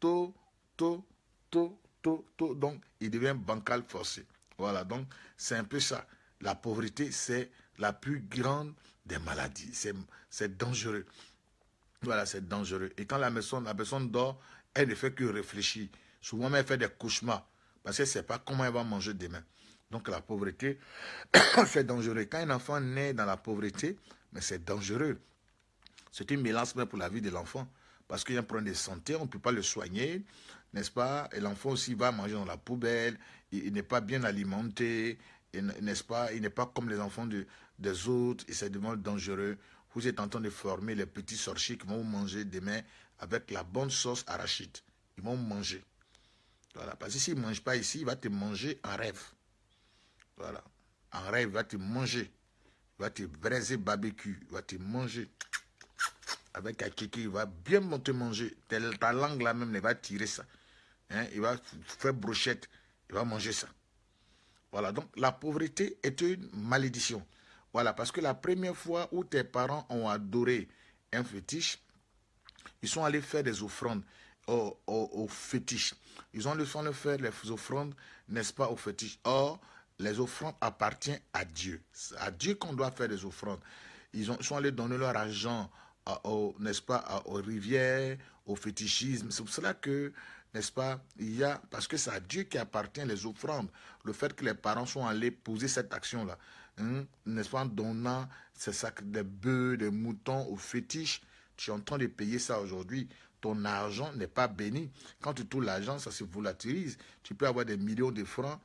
to, to, to, to, to. Donc, il devient bancal forcé. Voilà, donc c'est un peu ça. La pauvreté, c'est la plus grande des maladies. C'est dangereux. Voilà, c'est dangereux. Et quand la personne, la personne dort, elle ne fait que réfléchir. Souvent, elle fait des cauchemars parce qu'elle ne sait pas comment elle va manger demain. Donc la pauvreté, c'est dangereux. Quand un enfant naît dans la pauvreté, c'est dangereux. C'est une mélange même pour la vie de l'enfant. Parce qu'il y a un problème de santé, on ne peut pas le soigner, n'est-ce pas? Et l'enfant aussi va manger dans la poubelle, il, n'est pas bien alimenté, n'est-ce pas? Il n'est pas comme les enfants des autres, et c'est vraiment dangereux. Vous êtes en train de former les petits sorciers qui vont manger demain avec la bonne sauce arachide. Ils vont manger. Voilà. Parce que s'il ne mange pas ici, il va te manger en rêve. Voilà. En rêve, il va te manger. Il va te braiser barbecue. Il va te manger. Avec un kiki, il va bien te manger. Ta langue là même, il va tirer ça. Hein? Il va faire brochette. Il va manger ça. Voilà. Donc, la pauvreté est une malédiction. Voilà, parce que la première fois où tes parents ont adoré un fétiche, ils sont allés faire des offrandes au, au, fétiche. Ils ont allé faire les offrandes, n'est-ce pas, au fétiche? Or, les offrandes appartiennent à Dieu. C'est à Dieu qu'on doit faire des offrandes. Ils, ont, sont allés donner leur argent, n'est-ce pas, aux rivières, au fétichisme. C'est pour cela que, n'est-ce pas, il y a, parce que c'est à Dieu qui appartient les offrandes. Le fait que les parents sont allés poser cette action-là. Hein, n'est-ce pas, en donnant ces sacs de bœufs, de moutons aux fétiches, tu es en train de payer ça aujourd'hui. Ton argent n'est pas béni. Quand tu touches l'argent, ça se volatilise. Tu peux avoir des millions de francs,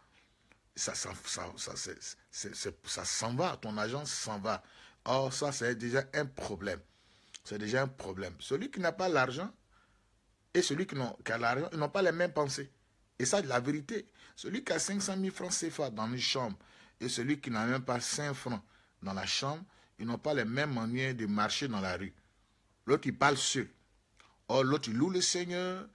ça, ça, ça, ça s'en va, ton argent s'en va. Or, ça, c'est déjà un problème. C'est déjà un problème. Celui qui n'a pas l'argent et celui qui, a l'argent, ils n'ont pas les mêmes pensées. Et ça, c'est la vérité. Celui qui a 500 000 francs CFA dans une chambre et celui qui n'a même pas 5 francs dans la chambre, ils n'ont pas les mêmes manières de marcher dans la rue. L'autre, il parle seul. Or, l'autre, il loue le Seigneur.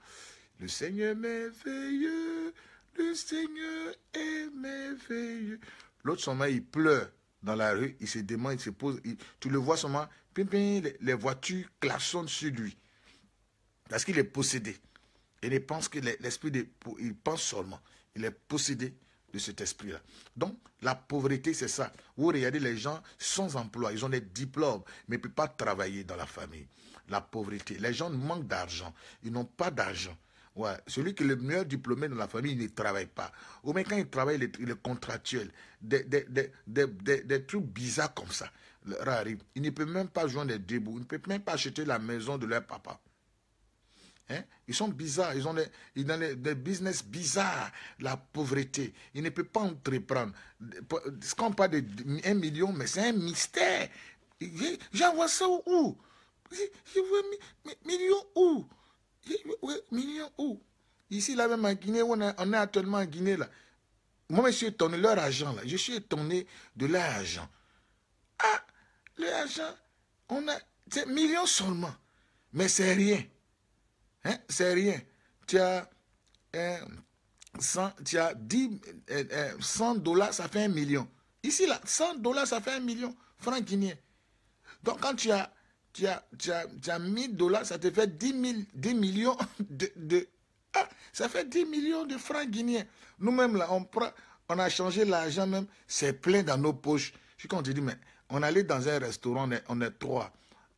Le Seigneur merveilleux, le Seigneur est merveilleux. L'autre, seulement, il pleure dans la rue, il se demande, il se pose. tu le vois seulement, les, les voitures klaxonnent sur lui. Parce qu'il est possédé. Et il pense que l'esprit, il pense seulement. Il est possédé de cet esprit-là. Donc, la pauvreté, c'est ça. Vous regardez les gens sans emploi, ils ont des diplômes, mais ils ne peuvent pas travailler dans la famille. La pauvreté. Les gens manquent d'argent. Ils n'ont pas d'argent. Ouais. Celui qui est le meilleur diplômé dans la famille, il ne travaille pas. Ou même quand il travaille, il est, contractuel. Des, des, trucs bizarres comme ça. Il ne peut même pas joindre des débouts. Il ne peut même pas acheter la maison de leur papa. Hein? Ils sont bizarres, ils ont des, ils ont des, business bizarres, la pauvreté. Ils ne peuvent pas entreprendre. Quand on parle de 1 million, mais c'est un mystère. J'envoie ça où? Je vois millions où? Millions où? Ici, là même en Guinée, on, est actuellement en Guinée, là. Moi, je suis étonné leur argent, là. Je suis étonné de leur argent. Ah, l'argent, on a, c'est millions seulement. Mais c'est rien. Hein? C'est rien. Tu as, 100, euh, tu as 10, 100 euh, euh, dollars, ça fait un million. Ici, là, 100 dollars, ça fait un million francs guinéens. Donc, quand tu as, tu as, tu as, tu as 1000 dollars, ça te fait 10, 10 millions de, ah, ça fait 10 millions de francs guinéens. Nous-mêmes, là, on, on a changé l'argent même, c'est plein dans nos poches. Je quand te dis, mais on allait dans un restaurant, on est, on trois.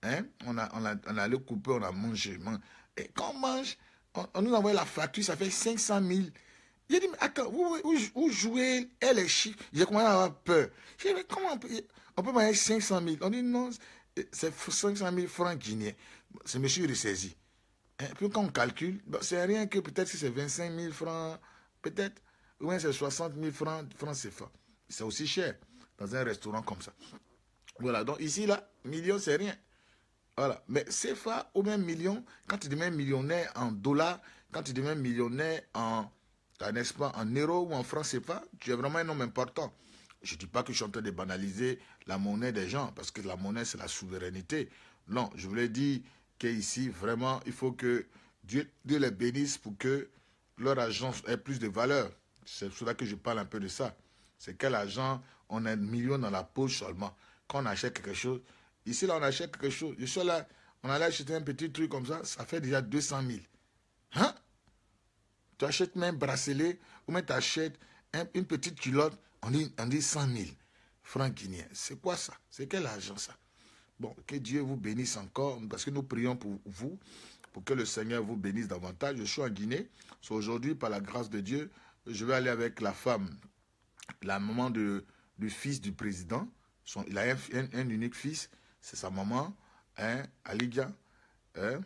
Hein? On, a, on, a, on a allé couper, on a mangé. Et quand on mange, on, nous envoie la facture, ça fait 500 000. J'ai dit, mais attends, où, jouez elle les chiffres J'ai commencé à avoir peur. J'ai dit, mais comment on peut, on peut manger 500 000 On dit, non, c'est 500 000 francs guinéens. C'est monsieur ressaisi. Et puis quand on calcule, c'est rien que peut-être si c'est 25 000 francs, peut-être, ou bien c'est 60 000 francs, francs CFA. C'est aussi cher dans un restaurant comme ça. Voilà, donc ici, là, million, c'est rien. Voilà. Mais CFA ou même million, quand tu deviens millionnaire en dollars, quand tu deviens millionnaire en, n'est-ce pas, en euros ou en francs CFA, tu es vraiment un homme important. Je ne dis pas que je suis en train de banaliser la monnaie des gens, parce que la monnaie, c'est la souveraineté. Non, je voulais dire qu'ici, vraiment, il faut que Dieu, les bénisse pour que leur argent ait plus de valeur. C'est pour cela que je parle un peu de ça. C'est quel argent, on a un million dans la poche seulement. Quand on achète quelque chose, ici, là, on achète quelque chose. Je suis là, on allait acheter un petit truc comme ça, ça fait déjà 200 000. Hein? Tu achètes même un bracelet ou même tu achètes une petite culotte, on dit, on dit 100 000 francs guinéens. C'est quoi ça? C'est quel argent ça? Bon, que Dieu vous bénisse encore, parce que nous prions pour vous, pour que le Seigneur vous bénisse davantage. Je suis en Guinée. Aujourd'hui, par la grâce de Dieu, je vais aller avec la femme, la maman de, du fils du président. Il a un, unique fils, c'est sa maman, hein, Aliga. Hein.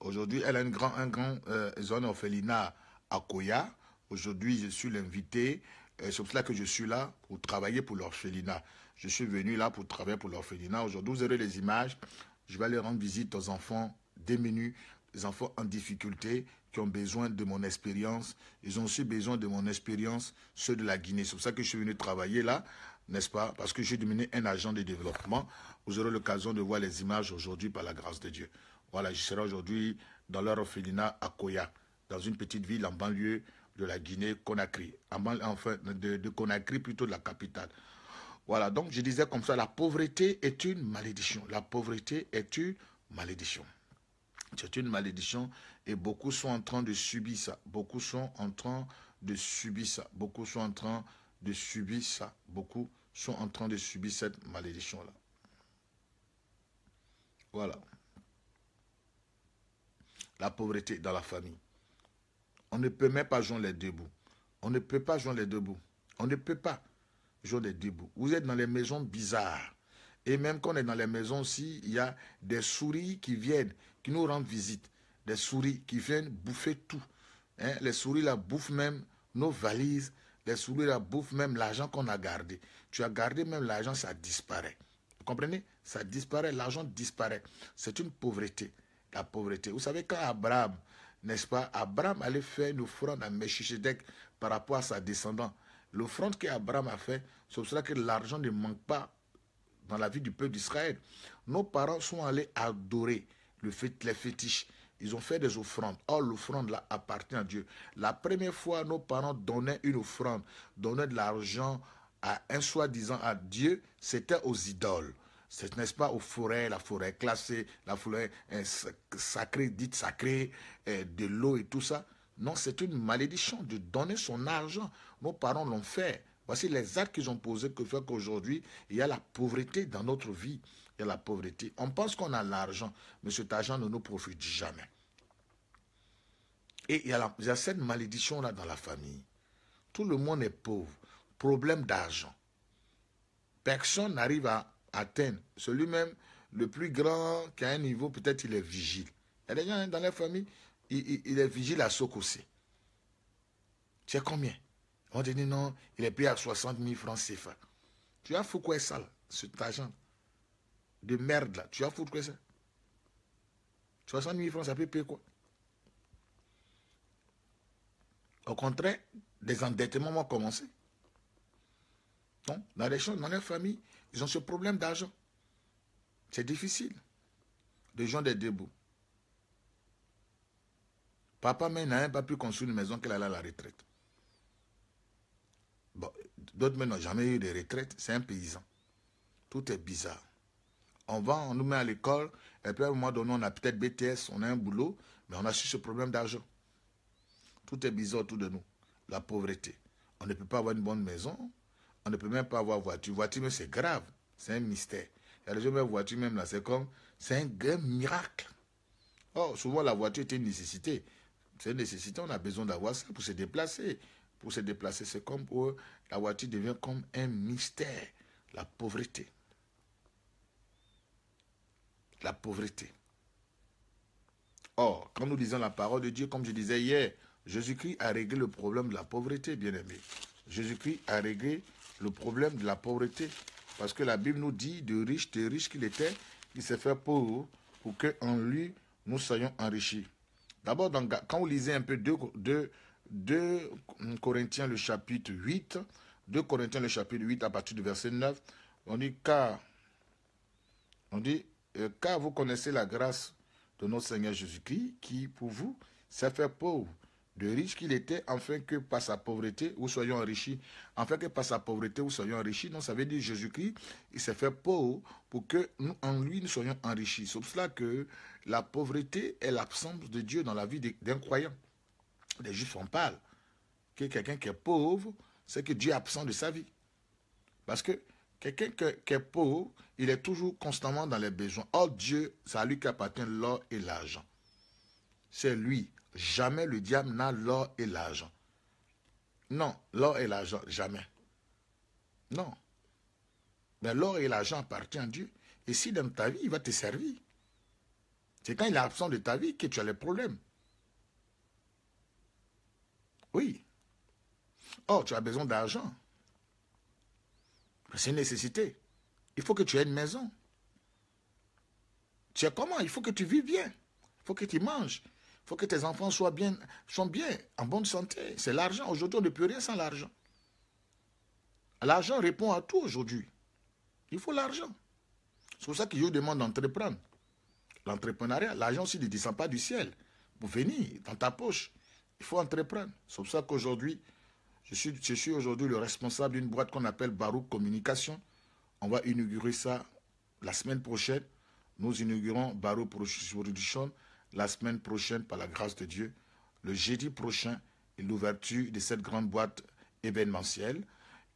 Aujourd'hui, elle a une grand, un grand euh, zone orphelinat à Koya. Aujourd'hui, je suis l'invité. Euh, c'est pour cela que je suis là pour travailler pour l'orphelinat. Je suis venu là pour travailler pour l'orphelinat. Aujourd'hui, vous aurez les images. Je vais aller rendre visite aux enfants démunis, les enfants en difficulté qui ont besoin de mon expérience. Ils ont aussi besoin de mon expérience, ceux de la Guinée. C'est pour ça que je suis venu travailler là, n'est-ce pas? Parce que j'ai devenu un agent de développement. Vous aurez l'occasion de voir les images aujourd'hui par la grâce de Dieu. Voilà, je serai aujourd'hui dans leur orphelinat à Koya, dans une petite ville en banlieue de la Guinée, Conakry. enfin, de, de Conakry, plutôt de la capitale. Voilà, donc je disais comme ça, la pauvreté est une malédiction. La pauvreté est une malédiction. C'est une malédiction et beaucoup sont en train de subir ça. Beaucoup sont en train de subir ça. Beaucoup sont en train de subir ça. Beaucoup sont en train de subir cette malédiction-là. Voilà. La pauvreté dans la famille. On ne peut même pas joindre les deux bouts. On ne peut pas joindre les deux bouts. On ne peut pas joindre les deux bouts. Vous êtes dans les maisons bizarres. Et même quand on est dans les maisons aussi, il y a des souris qui viennent, qui nous rendent visite. Des souris qui viennent bouffer tout. Hein, les souris là bouffent même nos valises. Les souris là bouffent même l'argent qu'on a gardé. Tu as gardé même l'argent, ça disparaît. Vous comprenez? Ça disparaît, l'argent disparaît. C'est une pauvreté. La pauvreté. Vous savez, quand Abraham, n'est-ce pas, Abraham allait faire une offrande à Melchisedec par rapport à sa descendante. L'offrande qu'Abraham a fait, c'est pour cela que l'argent ne manque pas dans la vie du peuple d'Israël. Nos parents sont allés adorer les fétiches. Ils ont fait des offrandes. Or, l'offrande là appartient à Dieu. La première fois, nos parents donnaient une offrande, donnaient de l'argent à un soi-disant à Dieu, c'était aux idoles. C'est, n'est-ce pas, aux forêts, la forêt classée, la forêt sacrée, dite sacrée, de l'eau et tout ça? Non, c'est une malédiction de donner son argent. Nos parents l'ont fait. Voici les actes qu'ils ont posés que fait qu'aujourd'hui, il y a la pauvreté dans notre vie. Il y a la pauvreté. On pense qu'on a l'argent, mais cet argent ne nous profite jamais. Et il y a cette malédiction-là dans la famille. Tout le monde est pauvre. Problème d'argent. Personne n'arrive à atteindre. Celui-même, le plus grand qui a un niveau, peut-être il est vigile. Il y a des gens dans la famille, il, est vigile à Sokosé. Tu sais combien? On dit non, il est payé à 60 000 francs CFA. Tu as fou quoi ça, cet argent de merde là? Tu as foutu quoi ça? 60 000 francs, ça peut payer quoi? Au contraire, des endettements vont commencer. Dans les gens, dans leur famille, ils ont ce problème d'argent. C'est difficile. Les gens des débouts. Papa même n'a pas pu construire une maison qu'elle allait à la retraite. D'autres n'ont jamais eu de retraite. C'est un paysan. Tout est bizarre. On va, on nous met à l'école, et puis à un moment donné, on a peut-être BTS, on a un boulot, mais on a su ce problème d'argent. Tout est bizarre autour de nous. La pauvreté. On ne peut pas avoir une bonne maison, on ne peut même pas avoir voiture. Voiture, c'est grave. C'est un mystère. Il y gens voiture même là, c'est comme, c'est un grand miracle. Oh, souvent la voiture est une nécessité. C'est une nécessité, on a besoin d'avoir ça pour se déplacer. Pour se déplacer, c'est comme pour eux, la voiture devient comme un mystère. La pauvreté. La pauvreté. Or, quand nous lisons la parole de Dieu, comme je disais hier, Jésus-Christ a réglé le problème de la pauvreté, bien aimé. Jésus-Christ a réglé le problème de la pauvreté. Parce que la Bible nous dit de riche, de riche qu'il était, il s'est fait pauvre pour qu'en lui, nous soyons enrichis. D'abord, quand vous lisez un peu 2, Corinthiens le chapitre 8, 2 Corinthiens le chapitre 8 à partir du verset 9, on dit car, on dit, euh, car vous connaissez la grâce de notre Seigneur Jésus-Christ qui, pour vous, s'est fait pauvre de riche qu'il était, afin que par sa pauvreté, vous soyez enrichis. Afin que par sa pauvreté, vous soyez enrichis. Donc, ça veut dire Jésus-Christ, il s'est fait pauvre pour que nous, en lui, nous soyons enrichis. C'est pour cela que la pauvreté est l'absence de Dieu dans la vie d'un croyant. Les Juifs en parlent. Que quelqu'un qui est pauvre, c'est que Dieu est absent de sa vie. Parce que quelqu'un qui est pauvre, il est toujours constamment dans les besoins. Or, Dieu, c'est à lui qu'appartient l'or et l'argent. C'est lui Jamais le diable n'a l'or et l'argent. Non, l'or et l'argent, jamais. Non. Mais l'or et l'argent appartiennent à Dieu. Et si dans ta vie, il va te servir. C'est quand il est absent de ta vie que tu as les problèmes. Oui. Oh, tu as besoin d'argent. C'est une nécessité. Il faut que tu aies une maison. Tu sais comment? Il faut que tu vives bien. Il faut que tu manges. Il faut que tes enfants soient bien, soient bien, en bonne santé. C'est l'argent. Aujourd'hui, on ne peut rien sans l'argent. L'argent répond à tout aujourd'hui. Il faut l'argent. C'est pour ça que je demande d'entreprendre. L'entrepreneuriat, l'argent aussi ne descend pas du ciel. Pour venir dans ta poche, il faut entreprendre. C'est pour ça qu'aujourd'hui, je suis, je suis aujourd'hui le responsable d'une boîte qu'on appelle Barouk Communication. On va inaugurer ça la semaine prochaine. Nous inaugurons Barouk Production la semaine prochaine, par la grâce de Dieu, le jeudi prochain, l'ouverture de cette grande boîte événementielle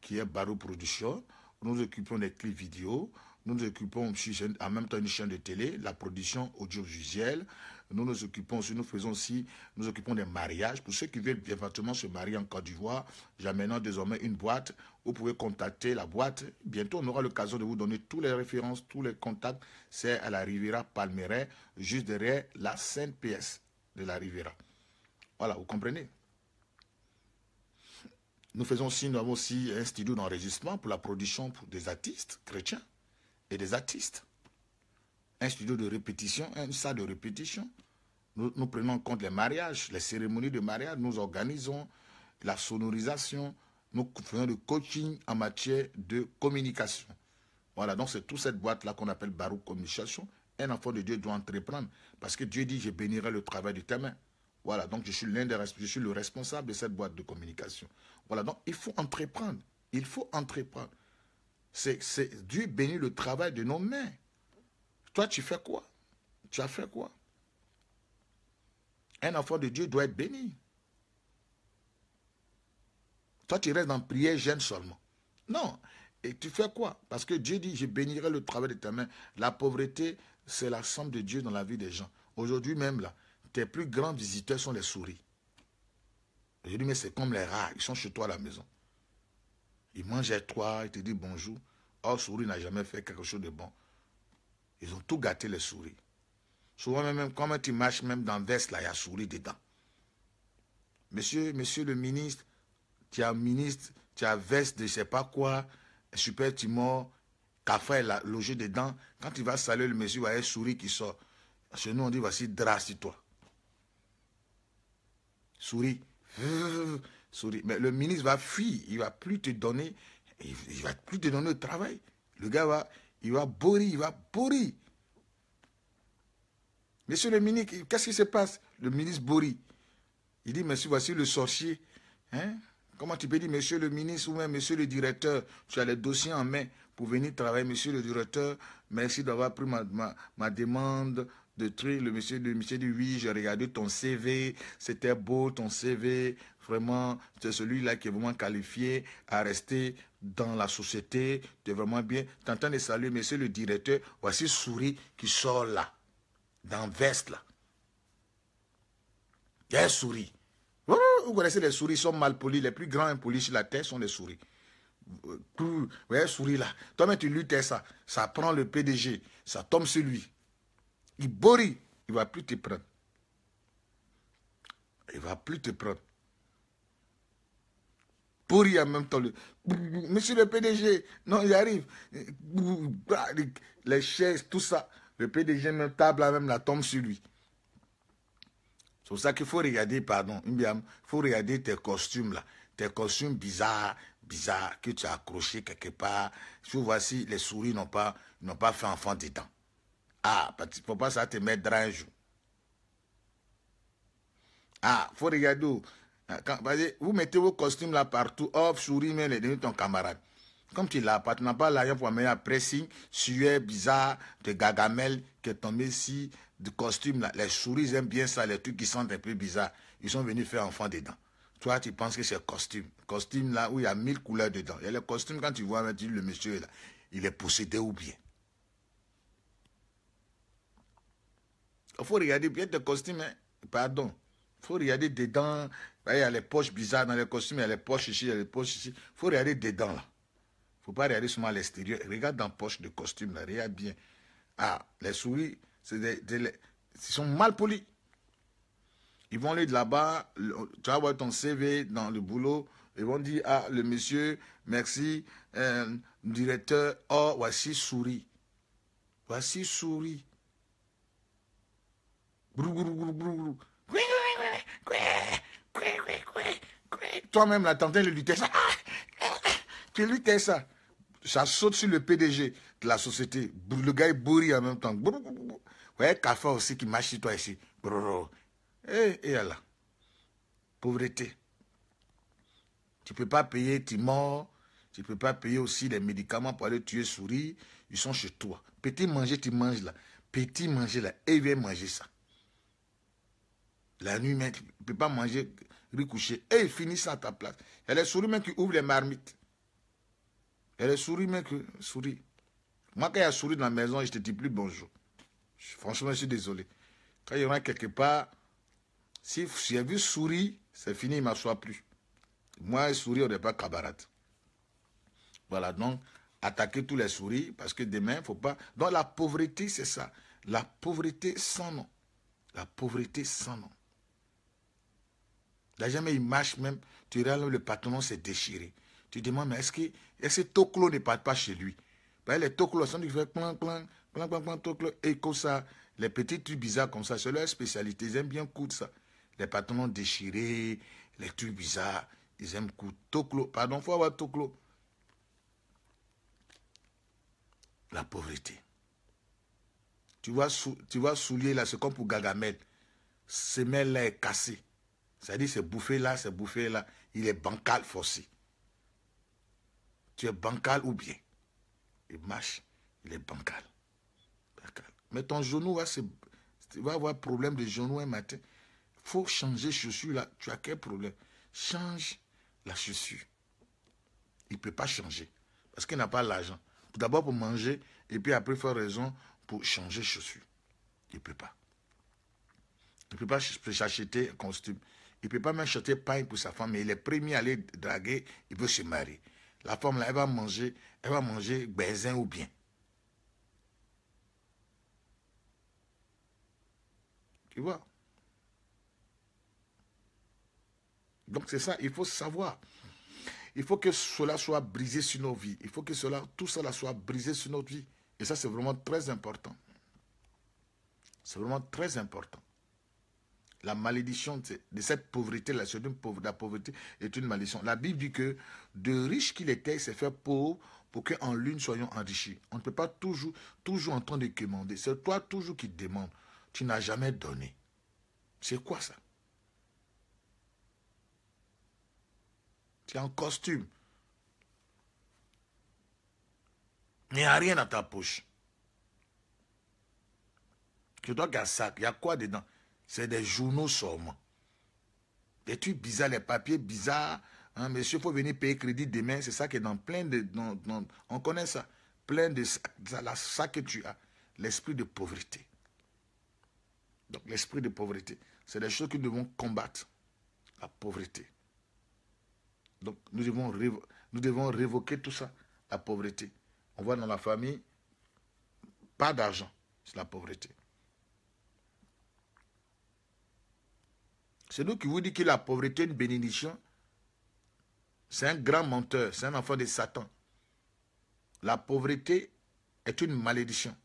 qui est Barou Production. Nous occupons des clips vidéo, nous occupons en même temps une chaîne de télé, la production audiovisuelle. Nous nous occupons aussi, nous faisons aussi, nous occupons des mariages. Pour ceux qui veulent éventuellement se marier en Côte d'Ivoire, j'amène désormais une boîte. Vous pouvez contacter la boîte. Bientôt, on aura l'occasion de vous donner toutes les références, tous les contacts. C'est à la Riviera Palmeret, juste derrière la scène PS de la Riviera. Voilà, vous comprenez? Nous faisons aussi, nous avons aussi un studio d'enregistrement pour la production pour des artistes chrétiens et des artistes. Un studio de répétition, un salle de répétition. Nous, prenons en compte les mariages, les cérémonies de mariage, nous organisons la sonorisation, nous faisons le coaching en matière de communication. Voilà, donc c'est toute cette boîte-là qu'on appelle Barouk Communication. Un enfant de Dieu doit entreprendre parce que Dieu dit Je bénirai le travail de tes mains. Voilà, donc je suis l'un des je suis le responsable de cette boîte de communication. Voilà, donc il faut entreprendre. Il faut entreprendre. C'est Dieu bénit le travail de nos mains. Toi, tu fais quoi? Tu as fait quoi? Un enfant de Dieu doit être béni. Toi, tu restes dans prière jeune seulement. Non. Et tu fais quoi? Parce que Dieu dit, je bénirai le travail de ta main. La pauvreté, c'est la somme de Dieu dans la vie des gens. Aujourd'hui même, là, tes plus grands visiteurs sont les souris. Je dis, mais c'est comme les rats, ils sont chez toi à la maison. Ils mangent à toi, ils te disent bonjour. Or, souris n'a jamais fait quelque chose de bon. Ils ont tout gâté les souris. Souvent, même quand tu marches même dans veste, là, il y a souris dedans. Monsieur, monsieur le ministre, tu as ministre, tu as veste de je ne sais pas quoi, super timor, café est logé dedans. Quand tu vas saluer le monsieur, il y a une souris qui sort. Chez nous, on dit, voici, drap toi. Souris. Souris. Mais le ministre va fuir, il va plus te donner il ne va plus te donner le travail. Le gars va, il va bourrir, il va bourrir. Monsieur le ministre, qu'est-ce qui se passe? Le ministre bourrit. Il dit, monsieur, voici le sorcier. Hein? Comment tu peux dire, monsieur le ministre ou même monsieur le directeur, tu as les dossiers en main pour venir travailler, monsieur le directeur, merci d'avoir pris ma, ma, demande de truc. Le monsieur, le monsieur dit, oui, j'ai regardé ton CV, c'était beau ton CV, vraiment, c'est celui-là qui est vraiment qualifié à rester dans la société, tu es vraiment bien. Tu entends de saluer, monsieur le directeur, voici souris qui sort là, dans veste là. Il y a un souris. Vous connaissez les souris, sont mal polis. Les plus grands impolis sur la terre sont les souris. Vous voyez, souris là. Toi-même, tu luttes ça. Ça prend le PDG. Ça tombe sur lui. Il bourrit. Il ne va plus te prendre. Il ne va plus te prendre pourri en même temps. Monsieur le PDG, non, il arrive. Les chaises, tout ça. Le PDG, même table, même la tombe sur lui. C'est pour ça qu'il faut regarder, pardon, il faut regarder tes costumes là, tes costumes bizarres, bizarres que tu as accrochés quelque part. Tu vois si les souris n'ont pas, pas fait enfant dedans. Ah, il ne faut pas ça te mettre un jour. Ah, faut regarder. Ah, vous mettez vos costumes là partout, hop, souris, mais les ton camarade. Comme tu l'as pas, tu n'as pas l'argent pour amener un pressing, sueur bizarre, de gagamel qui est tombé ici, de costume là. Les souris aiment bien ça, les trucs qui sont un peu bizarres. Ils sont venus faire enfant dedans. Toi, tu penses que c'est costume. Costume là où il y a mille couleurs dedans. Et le costume, quand tu vois, le monsieur là, il est possédé ou bien? Il faut regarder bien tes costumes, hein. pardon. Il faut regarder dedans. Il y a les poches bizarres dans les costumes, il y a les poches ici, il y a les poches ici. Il faut regarder dedans là faut pas regarder seulement à l'extérieur. Regarde dans la poche de costume, là, regarde bien. Ah, les souris, c'est des, ils sont mal polis. Ils vont aller de là-bas, tu vas voir ton CV dans le boulot, ils vont dire, ah, le monsieur, merci, euh, directeur, oh, voici souris. Voici souris. Toi-même, là, t'entends le lutter ça. Tu lutter ça ça saute sur le PDG de la société. Le gars est bourri en même temps. Voyez, café aussi qui marche sur toi ici. Et, et là. Pauvreté. Tu ne peux pas payer, tu morts. Tu ne peux pas payer aussi les médicaments pour aller tuer souris. Ils sont chez toi. Petit manger, tu manges là. Petit manger là. Et il vient manger ça. La nuit, tu ne peux pas manger, recoucher. Et il finit ça à ta place. Il y a les souris même qui ouvrent les marmites. Elle est souris, mec, souris. Moi, quand il y a souris dans la maison, je te dis plus bonjour. Franchement, je suis désolé. Quand il y en a quelque part, si j'ai vu souris, c'est fini, il ne m'assoit plus. Moi, souris, on n'est pas camarades. Voilà, donc, attaquer tous les souris, parce que demain, il ne faut pas... Donc, la pauvreté, c'est ça. La pauvreté sans nom. La pauvreté sans nom. Là, jamais il marche même, tu regardes, le patron s'est déchiré. Tu demandes, mais est-ce que, est Toklo ne part pas chez lui? Ben, Les Toklo, sont du fait plein, plein, plein, plein, plein, Toklo, et comme ça, les petits trucs bizarres comme ça, c'est leur spécialité. Ils aiment bien coudre ça. Les patrons déchirés, les trucs bizarres, ils aiment coudre. Toklo, pardon, il faut avoir Toklo. La pauvreté. Tu vois, tu vois soulier là, c'est comme pour Gagamel. Semelle là est cassé. C'est-à-dire, c'est bouffé là, c'est bouffé là. Il est bancal forcé tu es bancal ou bien. Il marche, il est bancal. Mais ton genou va, se, va avoir problème de genou un matin. Il faut changer chaussure là. Tu as quel problème? Change la chaussure. Il ne peut pas changer. Parce qu'il n'a pas l'argent. D'abord pour manger et puis après faire raison pour changer chaussure. Il ne peut pas. Il ne peut pas s'acheter un costume. Il ne peut pas même acheter pain pour sa femme. Mais il est premier à aller draguer. Il veut se marier. La femme, là, elle va manger, elle va manger baisin ou bien. Tu vois? Donc c'est ça, il faut savoir. Il faut que cela soit brisé sur nos vies. Il faut que cela, tout cela soit brisé sur notre vie. Et ça, c'est vraiment très important. C'est vraiment très important. La malédiction de cette pauvreté-là, la pauvreté est une malédiction. La Bible dit que de riche qu'il était, s'est fait pauvre pour qu'en l'une soyons enrichis. On ne peut pas toujours, toujours en train de demander. C'est toi toujours qui demande. Tu n'as jamais donné. C'est quoi ça? Tu es en costume. Il n'y a rien dans ta poche. Tu dois un sac. Il y a quoi dedans? C'est des journaux seulement. Des trucs bizarres, les papiers bizarres. Hein, monsieur, il faut venir payer crédit demain. C'est ça qui est dans plein de... on connaît ça. Plein de... Ça que tu as. L'esprit de pauvreté. Donc l'esprit de pauvreté. C'est des choses que nous devons combattre. La pauvreté. Donc nous devons, nous devons révoquer tout ça. La pauvreté. On voit dans la famille, pas d'argent. C'est la pauvreté. C'est nous qui vous dit que la pauvreté est une bénédiction. C'est un grand menteur, c'est un enfant de Satan. La pauvreté est une malédiction.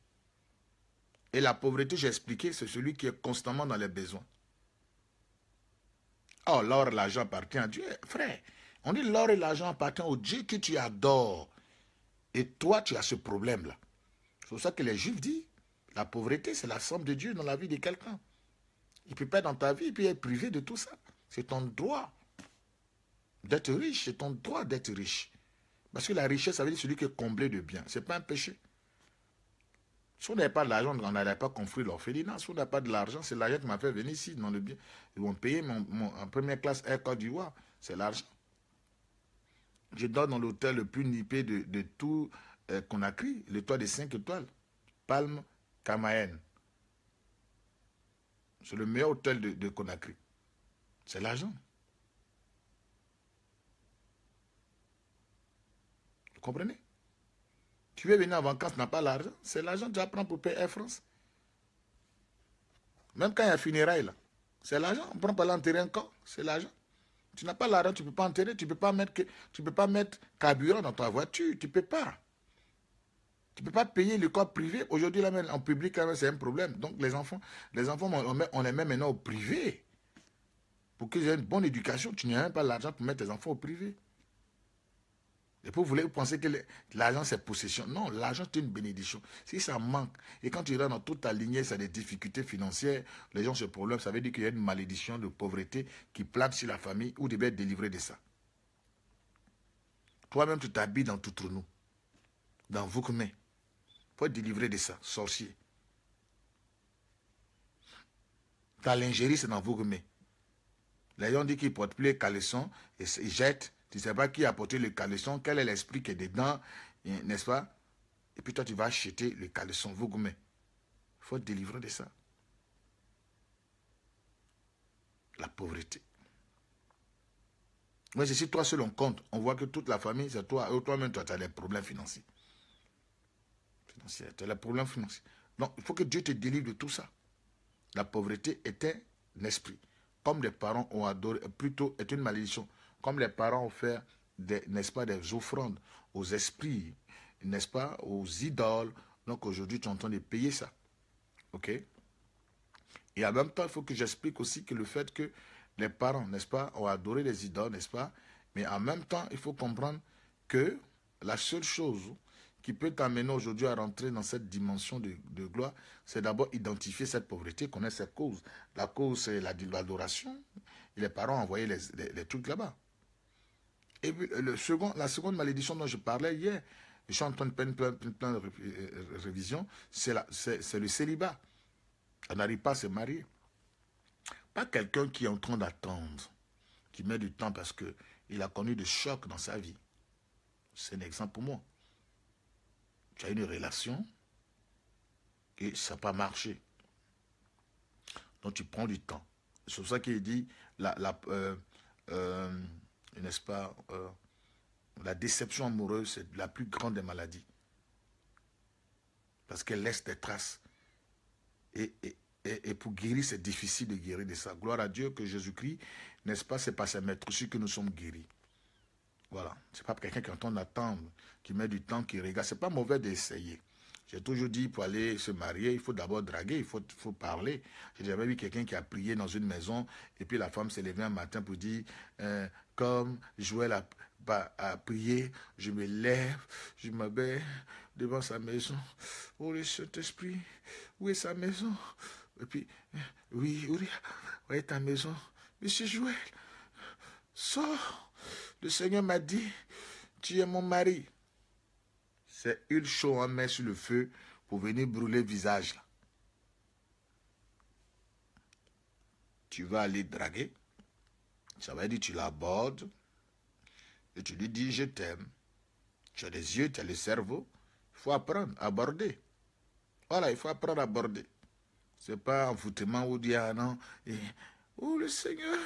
Et la pauvreté, j'ai expliqué, c'est celui qui est constamment dans les besoins. Oh, l'or et l'argent appartiennent à Dieu. Frère, on dit l'or et l'argent appartiennent au Dieu que tu adores. Et toi, tu as ce problème-là. C'est pour ça que les Juifs disent, la pauvreté, c'est la somme de Dieu dans la vie de quelqu'un. Il peut pas être dans ta vie, puis être privé de tout ça. C'est ton droit d'être riche. C'est ton droit d'être riche. Parce que la richesse, ça veut dire celui qui est comblé de biens. Ce n'est pas un péché. Si on n'avait pas de l'argent, on n'allait pas construire l'orphelinat. Si on n'a pas de l'argent, c'est l'argent qui m'a fait venir ici, dans le bien. Ils vont payer en première classe Air Côte. C'est l'argent. Je dors dans l'hôtel le plus nippé de, de tout euh, Conakry, le toit des 5 étoiles. Palme Kamaen. C'est le meilleur hôtel de, Conakry. C'est l'argent. Vous comprenez? Tu veux venir en vacances, tu n'as pas l'argent. C'est l'argent tu apprends pour payer Air France. Même quand il y a funérailles, là. C'est l'argent. On prend pas l'enterrer encore. C'est l'argent. Tu n'as pas l'argent, tu ne peux pas enterrer, tu ne peux peux pas mettre carburant dans ta voiture, tu ne peux pas. Tu ne peux pas payer le corps privé. Aujourd'hui, là, en public, c'est un problème. Donc, les enfants, les enfants, on, les met maintenant au privé. Pour qu'ils aient une bonne éducation, tu n'as même pas l'argent pour mettre tes enfants au privé. Et vous voulez penser que l'argent c'est possession? Non, l'argent c'est une bénédiction. Si ça manque, et quand tu rentres dans toute ta lignée, ça a des difficultés financières, les gens se problème, ça veut dire qu'il y a une malédiction de pauvreté qui plane sur la famille ou devait être délivré de ça. Toi-même, tu t'habilles dans tout nous, dans vos mains. Faut délivré de ça, sorcier. Ta lingerie, c'est dans vos mains. Les gens disent qu'ils portent plus les caleçons et ils jettent tu ne sais pas qui a porté le caleçon, quel est l'esprit qui est dedans, n'est-ce pas? Et puis toi, tu vas acheter le caleçon, vous Il faut délivrer de ça. La pauvreté. Mais si toi seul on compte, on voit que toute la famille, c'est toi, toi-même, tu as des problèmes financiers. Financiers, tu as des problèmes financiers. Donc, il faut que Dieu te délivre de tout ça. La pauvreté est un esprit. Comme les parents ont adoré, plutôt est une malédiction comme les parents ont fait, n'est-ce pas, des offrandes aux esprits, n'est-ce pas, aux idoles. Donc aujourd'hui, tu es en train de payer ça. OK? Et en même temps, il faut que j'explique aussi que le fait que les parents, n'est-ce pas, ont adoré les idoles, n'est-ce pas Mais en même temps, il faut comprendre que la seule chose qui peut t'amener aujourd'hui à rentrer dans cette dimension de, gloire, c'est d'abord identifier cette pauvreté, connaître cette cause. La cause, c'est l'adoration. Les parents ont envoyé les trucs là-bas. Et puis, le second, la seconde malédiction dont je parlais hier, je suis en train de faire plein, plein, de euh, révisions, c'est le célibat. On n'arrive pas à se marier. Pas quelqu'un qui est en train d'attendre, qui met du temps parce qu'il a connu des chocs dans sa vie. C'est un exemple pour moi. Tu as une relation et ça n'a pas marché. Donc tu prends du temps. C'est pour ça qu'il dit la, euh, euh, n'est-ce pas, euh, la déception amoureuse, c'est la plus grande des maladies. Parce qu'elle laisse des traces. Et, pour guérir, c'est difficile de guérir de ça. Gloire à Dieu que Jésus-Christ, n'est-ce pas, c'est pas sa maître aussi que nous sommes guéris. Voilà. C'est pas quelqu'un qui entend d'attendre, qui met du temps, qui regarde. C'est pas mauvais d'essayer. J'ai toujours dit, pour aller se marier, il faut d'abord draguer, il faut, faut parler. J'ai jamais vu quelqu'un qui a prié dans une maison, et puis la femme s'est levée un matin pour dire, euh, comme Joël a, prié, je me lève, je m'abaisse devant sa maison. Oh le Saint-Esprit, où est sa maison Et puis, oui, où est ta maison? Monsieur Joël, sors. Le Seigneur m'a dit, tu es mon mari. C'est une chaud en met sur le feu pour venir brûler le visage. Tu vas aller draguer. Ça veut dire tu l'abordes et tu lui dis je t'aime. Tu as les yeux, tu as le cerveau. Il faut apprendre à aborder. Voilà, il faut apprendre à aborder. C'est pas un foutement ou dire ah non. oh le Seigneur,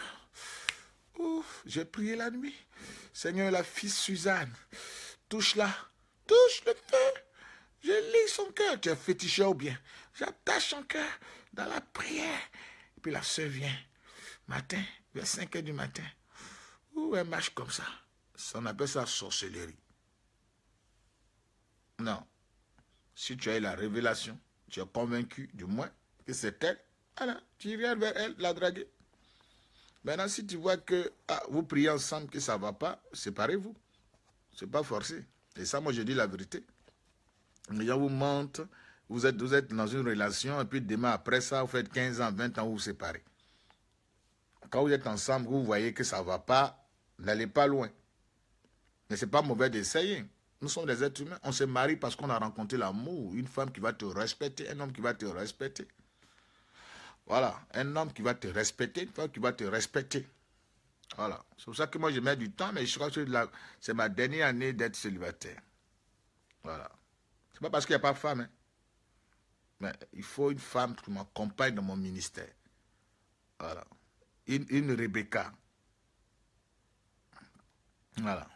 j'ai prié la nuit. Seigneur, la fille Suzanne, touche-la, touche le feu. Je lis son cœur. Tu es féticheur ou bien? J'attache son cœur dans la prière. Puis la soeur vient. Matin, vers 5 heures du matin. Ou un match comme ça? On appelle ça sorcellerie. Non. Si tu as eu la révélation, tu es convaincu, du moins, que c'est elle, alors tu viens vers elle, la draguer. Maintenant, si tu vois que ah, vous priez ensemble, que ça ne va pas, séparez-vous. Ce n'est pas forcé. Et ça, moi, je dis la vérité. Les gens vous mentent, vous êtes, vous êtes dans une relation, et puis demain, après ça, vous faites 15 ans, 20 ans, vous vous séparez. Quand vous êtes ensemble, vous voyez que ça ne va pas, n'allez pas loin. Mais ce n'est pas mauvais d'essayer. Nous sommes des êtres humains. On se marie parce qu'on a rencontré l'amour. Une femme qui va te respecter, un homme qui va te respecter. Voilà, un homme qui va te respecter, une femme qui va te respecter. Voilà. C'est pour ça que moi, je mets du temps, mais je crois que c'est ma dernière année d'être célibataire. Voilà. C'est pas parce qu'il n'y a pas de femme. Hein. Mais il faut une femme qui m'accompagne dans mon ministère. Voilà. Une, une Rebecca. Voilà.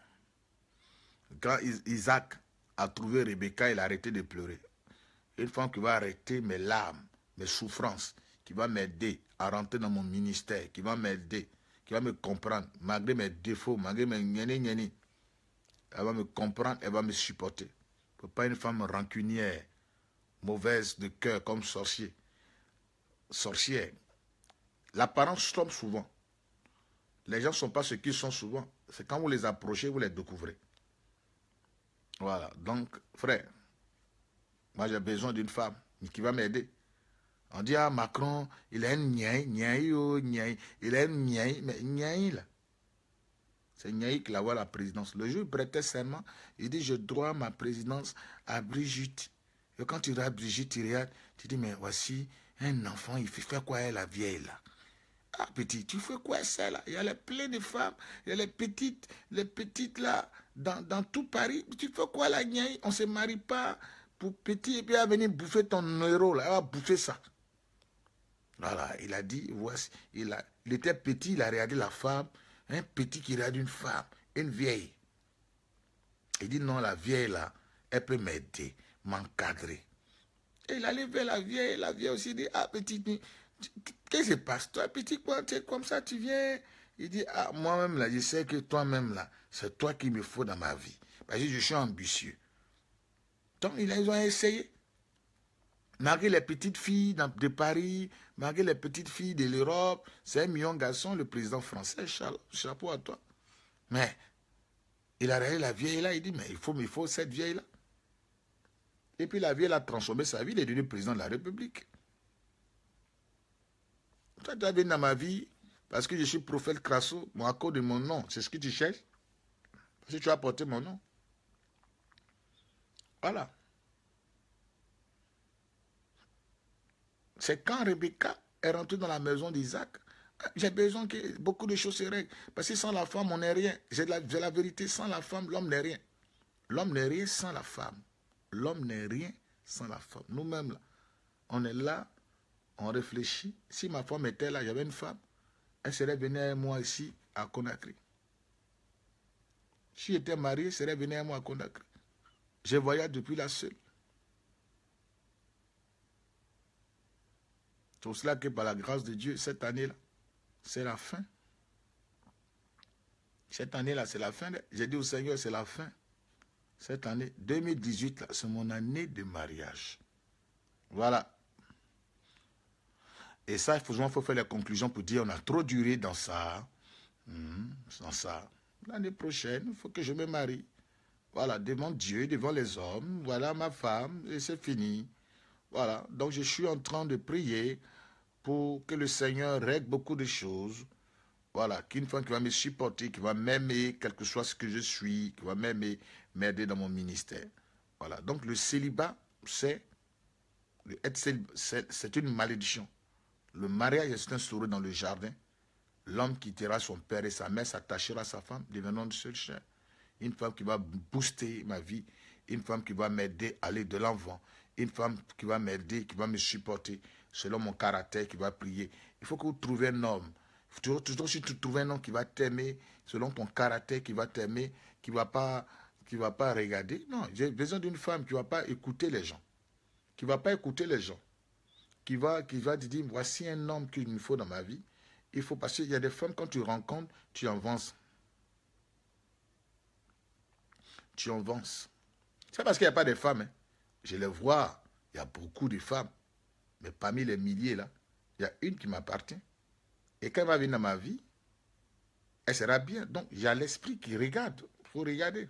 Quand Isaac a trouvé Rebecca, il a arrêté de pleurer. Une femme qui va arrêter mes larmes, mes souffrances, qui va m'aider à rentrer dans mon ministère, qui va m'aider, qui va me comprendre, malgré mes défauts, malgré mes gnéni Elle va me comprendre, elle va me supporter. Pas une femme rancunière, mauvaise de cœur comme sorcier. Sorcière. L'apparence trompe souvent. Les gens ne sont pas ce qu'ils sont souvent. C'est quand vous les approchez, vous les découvrez. Voilà. Donc, frère, moi j'ai besoin d'une femme qui va m'aider. On dit, ah, Macron, il un niaï, niaï, oh, niaï. Il un niaï, mais niaï, là. C'est niaï qui a la présidence. Le jour il prêtait serment, il dit, je dois ma présidence à Brigitte. Et quand tu regardes Brigitte, tu regardes, tu dis, mais voici un enfant, il fait quoi, la vieille, là? Ah, petit, tu fais quoi ça là? Il y a plein de femmes, il y a les petites, les petites là, dans, dans tout Paris. Tu fais quoi la niaï On ne se marie pas pour petit et puis elle va venir bouffer ton euro là, elle va bouffer ça. Voilà, il a dit, voici, il, a, il était petit, il a regardé la femme, un petit qui regarde une femme, une vieille. Il dit, non, la vieille là, elle peut m'aider, m'encadrer. Et il allait vers la vieille, la vieille aussi dit, ah petit, Qu'est-ce qui se passe? Toi, petit, quoi, tu es comme ça, tu viens? Il dit, ah, moi-même, là, je sais que toi-même, là, c'est toi qu'il me faut dans ma vie. Parce que je suis ambitieux. Donc, ils ont essayé. Malgré les petites filles de Paris, malgré les petites filles de l'Europe, c'est un million de garçons, le président français, chapeau à toi. Mais, il a regardé la vieille là, il dit, mais il faut, il faut cette vieille là. Et puis la vieille a transformé sa vie, il est devenu président de la République. Toi, tu as venu dans ma vie parce que je suis prophète Crasso, moi, à cause de mon nom. C'est ce que tu cherches Parce que tu as porté mon nom. Voilà. C'est quand Rebecca est rentrée dans la maison d'Isaac. J'ai besoin que beaucoup de choses se règlent. Parce que sans la femme, on n'est rien. J'ai la, vérité, sans la femme, l'homme n'est rien. L'homme n'est rien sans la femme. L'homme n'est rien sans la femme. Nous-mêmes, on est là on réfléchit. Si ma femme était là, j'avais une femme, elle serait venue avec moi ici à Conakry. Si j'étais marié, elle serait venue avec moi à Conakry. Je voyage depuis la seule. C'est cela que par la grâce de Dieu, cette année-là, c'est la fin. Cette année-là, c'est la fin. J'ai dit au Seigneur, c'est la fin. Cette année, 2018, c'est mon année de mariage. Voilà. Et ça, il faut, faire la conclusion pour dire on a trop duré dans ça. Hmm, dans ça. L'année prochaine, il faut que je me marie. Voilà, devant Dieu, devant les hommes. Voilà ma femme, et c'est fini. Voilà, donc je suis en train de prier pour que le Seigneur règle beaucoup de choses. Voilà, qu'une femme qui va me supporter, qui va m'aimer, quel que soit ce que je suis, qui va m'aimer, m'aider dans mon ministère. Voilà, donc le célibat, c'est c'est une malédiction. Le mariage est instauré dans le jardin. L'homme quittera son père et sa mère, s'attachera à sa femme, devenant de seul chien. Une femme qui va booster ma vie, une femme qui va m'aider à aller de l'enfant, une femme qui va m'aider, qui va me supporter selon mon caractère, qui va prier. Il faut que vous trouviez un homme. Tu trouves un homme qui va t'aimer, selon ton caractère, qui va t'aimer, qui ne va, pas, regarder. Non, j'ai besoin d'une femme qui ne va pas écouter les gens. Qui ne va pas écouter les gens qui va, qui va te dire, voici un homme qu'il me faut dans ma vie. Il faut parce qu'il y a des femmes, quand tu rencontres, tu avances. Tu avances. C'est parce qu'il n'y a pas de femmes. Hein. Je les vois, il y a beaucoup de femmes. Mais parmi les milliers là, il y a une qui m'appartient. Et quand elle va venir dans ma vie, elle sera bien. Donc, il y a l'esprit qui regarde. Il faut regarder.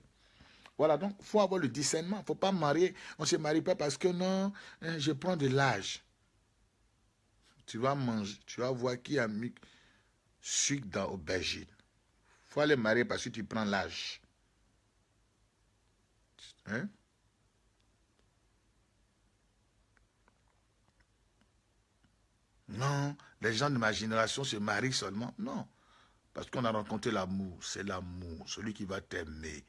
Voilà, donc, il faut avoir le discernement. Il ne faut pas marier. On ne se marie pas parce que non, hein, je prends de l'âge. Tu vas manger, tu vas voir qui a mis sucre dans l'aubergine. Il faut aller marier parce que tu prends l'âge. Hein? Non, les gens de ma génération se marient seulement. Non. Parce qu'on a rencontré l'amour. C'est l'amour. Celui qui va t'aimer.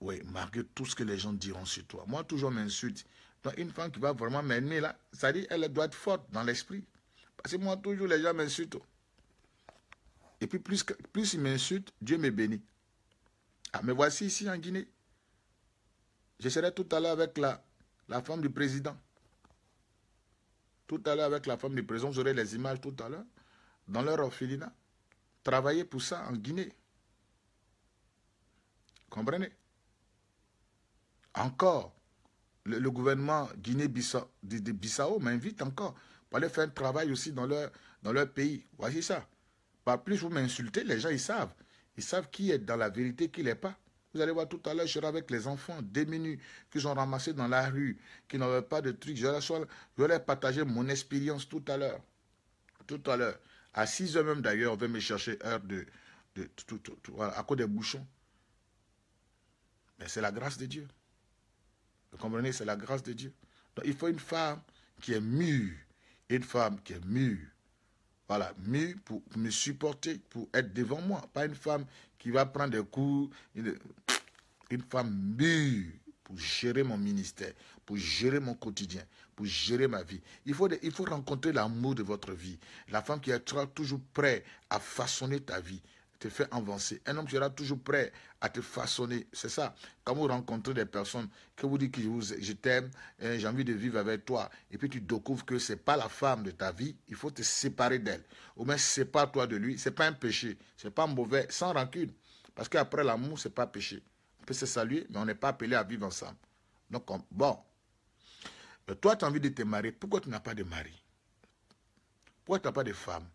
Oui, malgré tout ce que les gens diront sur toi. Moi, toujours m'insulte. Donc, une femme qui va vraiment m'aimer, là, ça dit, elle doit être forte dans l'esprit. Parce que moi, toujours, les gens m'insultent. Et puis, plus, plus ils m'insultent, Dieu me bénit. Ah, mais voici ici en Guinée. Je serai tout à l'heure avec la, la femme du président. Tout à l'heure avec la femme du président, vous aurez les images tout à l'heure. Dans leur orphelinat. Travailler pour ça en Guinée. Comprenez? Encore, le, gouvernement Guinée-Bissau Bissau, m'invite encore pour aller faire un travail aussi dans leur, dans leur pays. Voici ça. Par plus vous m'insultez, les gens, ils savent. Ils savent qui est dans la vérité, qui n'est pas. Vous allez voir tout à l'heure, je serai avec les enfants démunis qu'ils ont ramassés dans la rue, qui n'avaient pas de trucs. Je leur partager mon expérience tout à l'heure. Tout à l'heure. À 6 heures même d'ailleurs, on va me chercher heure de, de, à cause des bouchons. Mais c'est la grâce de Dieu. Vous comprenez, c'est la grâce de Dieu. Donc il faut une femme qui est mûre. Une femme qui est mûre. Voilà, mûre pour me supporter, pour être devant moi. Pas une femme qui va prendre des coups. Une femme mûre pour gérer mon ministère, pour gérer mon quotidien, pour gérer ma vie. Il faut, il rencontrer l'amour de votre vie. La femme qui est toujours prête à façonner ta vie, te fait avancer. Un homme qui sera toujours prêt à te façonner. C'est ça. Quand vous rencontrez des personnes que vous dites que je, t'aime, hein, j'ai envie de vivre avec toi, et puis tu découvres que ce n'est pas la femme de ta vie, il faut te séparer d'elle. Ou bien sépare-toi de lui. Ce n'est pas un péché. Ce n'est pas mauvais, sans rancune. Parce qu'après l'amour, ce n'est pas péché. Peut se saluer, mais on n'est pas appelé à vivre ensemble. Donc, bon. Euh, toi, tu as envie de te marier. Pourquoi tu n'as pas de mari? Pourquoi tu n'as pas de femme?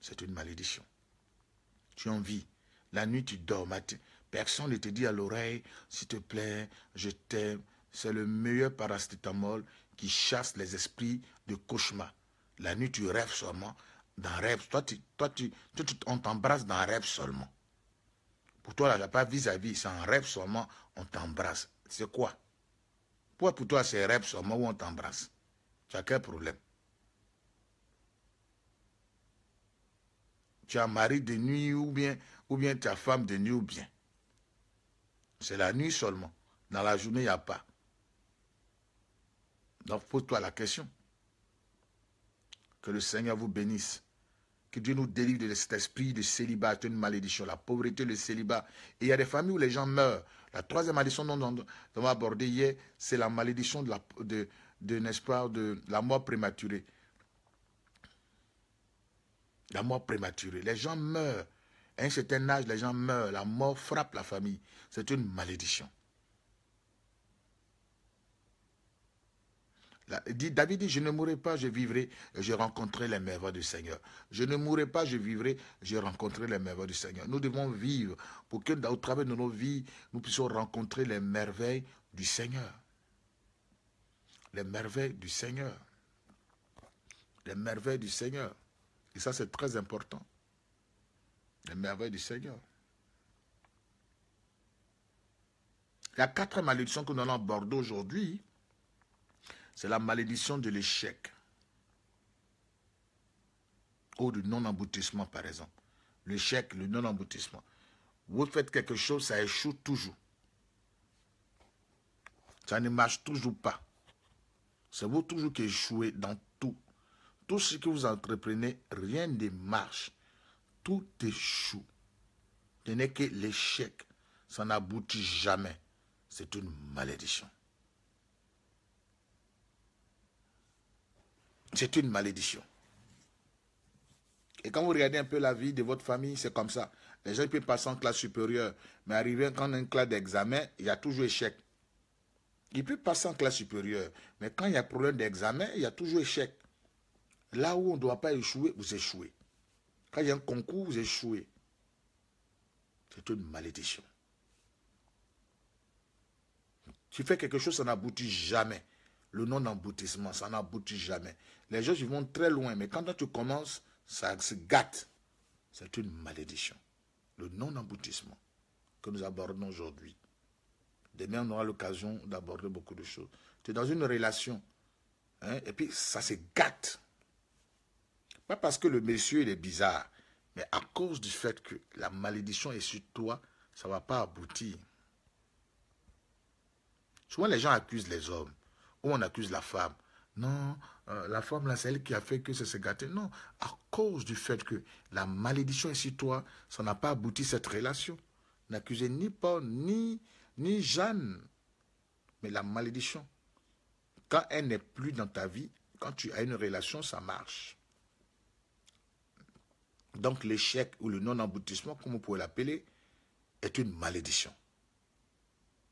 C'est une malédiction tu en vis. La nuit, tu dors. Personne ne te dit à l'oreille, s'il te plaît, je t'aime. C'est le meilleur paracétamol qui chasse les esprits de cauchemar. La nuit, tu rêves seulement. Dans rêve, toi, toi, on t'embrasse dans rêve seulement. Pour toi, là, il a pas vis-à-vis, c'est un rêve seulement, on t'embrasse. C'est quoi? Pourquoi pour toi, c'est un rêve seulement où on t'embrasse? Tu as quel problème? Tu as mari de nuit ou bien, ou bien ta femme de nuit ou bien? C'est la nuit seulement. Dans la journée, il n'y a pas. Donc pose-toi la question. Que le Seigneur vous bénisse. Que Dieu nous délivre de cet esprit de célibat, une malédiction, la pauvreté, le célibat. Et il y a des familles où les gens meurent. La troisième malédiction dont, on va aborder hier, c'est la malédiction de, la, de la mort prématurée. La mort prématurée. Les gens meurent. À un certain âge, les gens meurent. La mort frappe la famille. C'est une malédiction. David dit, je ne mourrai pas, je vivrai, je rencontrerai les merveilles du Seigneur. Je ne mourrai pas, je vivrai, je rencontrerai les merveilles du Seigneur. Nous devons vivre pour que, au travers de nos vies, nous puissions rencontrer les merveilles du Seigneur. Les merveilles du Seigneur. Les merveilles du Seigneur. Et ça, c'est très important. Les merveilles du Seigneur. Il y a quatre malédictions que nous allons aborder aujourd'hui. C'est la malédiction de l'échec. Ou du non-aboutissement, par exemple. L'échec, le non-aboutissement. Vous faites quelque chose, ça échoue toujours. Ça ne marche toujours pas. C'est vous toujours qui échouez dans tout. Tout ce que vous entreprenez, rien ne marche. Tout échoue. Ce n'est que l'échec. Ça n'aboutit jamais. C'est une malédiction. C'est une malédiction. Et quand vous regardez un peu la vie de votre famille, c'est comme ça. Les gens peuvent passer en classe supérieure, mais arriver quand une classe d'examen, il y a toujours échec. Il peut passer en classe supérieure, mais quand il y a problème d'examen, il y a toujours échec. Là où on ne doit pas échouer, vous échouez. Quand il y a un concours, vous échouez. C'est une malédiction. Tu fais quelque chose, ça n'aboutit jamais. Le non-aboutissement, ça n'aboutit jamais. Les gens, ils vont très loin, mais quand tu commences, ça se gâte. C'est une malédiction. Le non-aboutissement que nous abordons aujourd'hui. Demain, on aura l'occasion d'aborder beaucoup de choses. Tu es dans une relation, hein, et puis ça se gâte. Pas parce que le monsieur il est bizarre, mais à cause du fait que la malédiction est sur toi, ça ne va pas aboutir. Souvent, les gens accusent les hommes, on accuse la femme. Non, euh, la femme, là, c'est elle qui a fait que ça s'est gâté. Non, à cause du fait que la malédiction est sur toi, ça n'a pas abouti cette relation. N'accusez ni Paul, ni, ni Jeanne, mais la malédiction. Quand elle n'est plus dans ta vie, quand tu as une relation, ça marche. Donc l'échec ou le non-aboutissement, comme vous pouvez l'appeler, est une malédiction.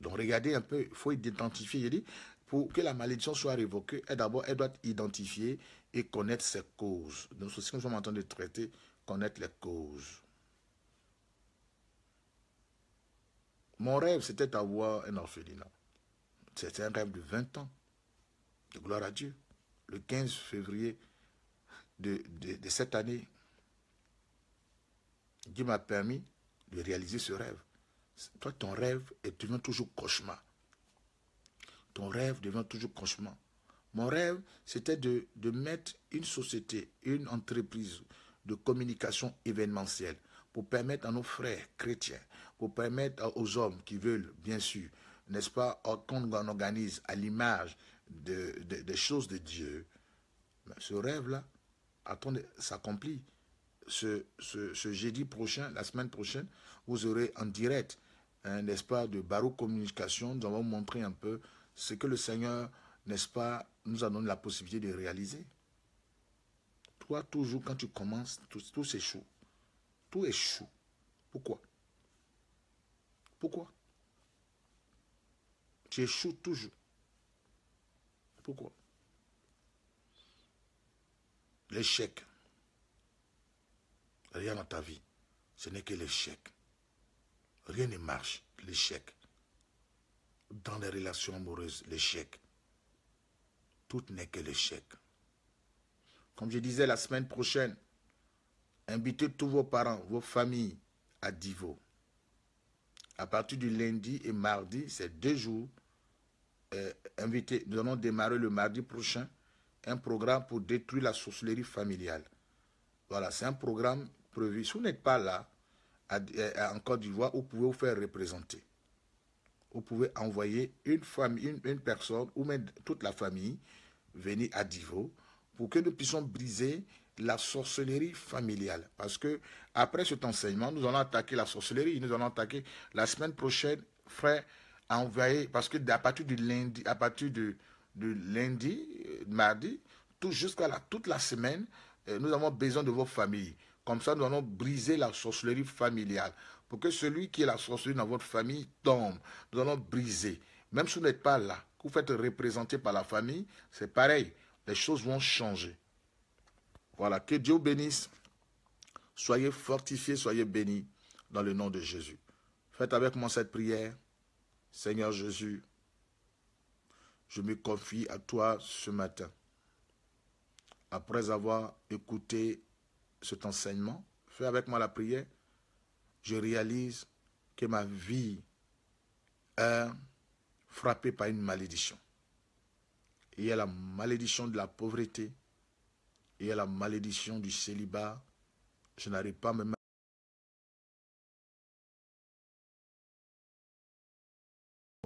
Donc regardez un peu, il faut identifier. Il dit, pour que la malédiction soit révoquée, d'abord, elle doit identifier et connaître ses causes. Donc c'est ce que nous sommes en train de traiter, connaître les causes. Mon rêve, c'était d'avoir un orphelinat. C'était un rêve de 20 ans. De gloire à Dieu. Le 15 février de, de cette année, Dieu m'a permis de réaliser ce rêve. Toi, ton rêve devient toujours cauchemar. Ton rêve devient toujours cauchemar. Mon rêve, c'était de, mettre une société, une entreprise de communication événementielle pour permettre à nos frères chrétiens, pour permettre aux hommes qui veulent, bien sûr, n'est-ce pas, qu'on organise à l'image des choses de Dieu, ce rêve-là, attendez, s'accomplit ce, ce, jeudi prochain, la semaine prochaine, vous aurez en direct, hein, n'est-ce pas, de Barreau Communication. Nous allons montrer un peu ce que le Seigneur, n'est-ce pas, nous a donné la possibilité de réaliser. Toi, toujours, quand tu commences, tout, tout s'échoue. Tout échoue. Pourquoi? Pourquoi? Tu échoues toujours. Pourquoi? L'échec Rien dans ta vie, ce n'est que l'échec. Rien ne marche, l'échec. Dans les relations amoureuses, l'échec. Tout n'est que l'échec. Comme je disais la semaine prochaine, invitez tous vos parents, vos familles à Divo. À partir du lundi et mardi, c'est deux jours. Euh, invitez, nous allons démarrer le mardi prochain un programme pour détruire la sorcellerie familiale. Voilà, c'est un programme si vous n'êtes pas là, en Côte d'Ivoire, vous pouvez vous faire représenter. Vous pouvez envoyer une, famille, une, personne ou même toute la famille venir à Divo pour que nous puissions briser la sorcellerie familiale. Parce que après cet enseignement, nous allons attaquer la sorcellerie. Nous allons attaquer la semaine prochaine, frère, envoyer, parce que à partir du lundi, à partir de, de lundi, euh, mardi, tout jusqu'à la, toute la semaine, euh, nous avons besoin de vos familles. Comme ça, nous allons briser la sorcellerie familiale. Pour que celui qui est la sorcellerie dans votre famille tombe. Nous allons briser. Même si vous n'êtes pas là, que vous faites représenter par la famille, c'est pareil. Les choses vont changer. Voilà, que Dieu bénisse. Soyez fortifiés, soyez bénis dans le nom de Jésus. Faites avec moi cette prière. Seigneur Jésus, je me confie à toi ce matin. Après avoir écouté cet enseignement, fais avec moi la prière, je réalise que ma vie est frappée par une malédiction. Il y a la malédiction de la pauvreté, il y a la malédiction du célibat. Je n'arrive pas à me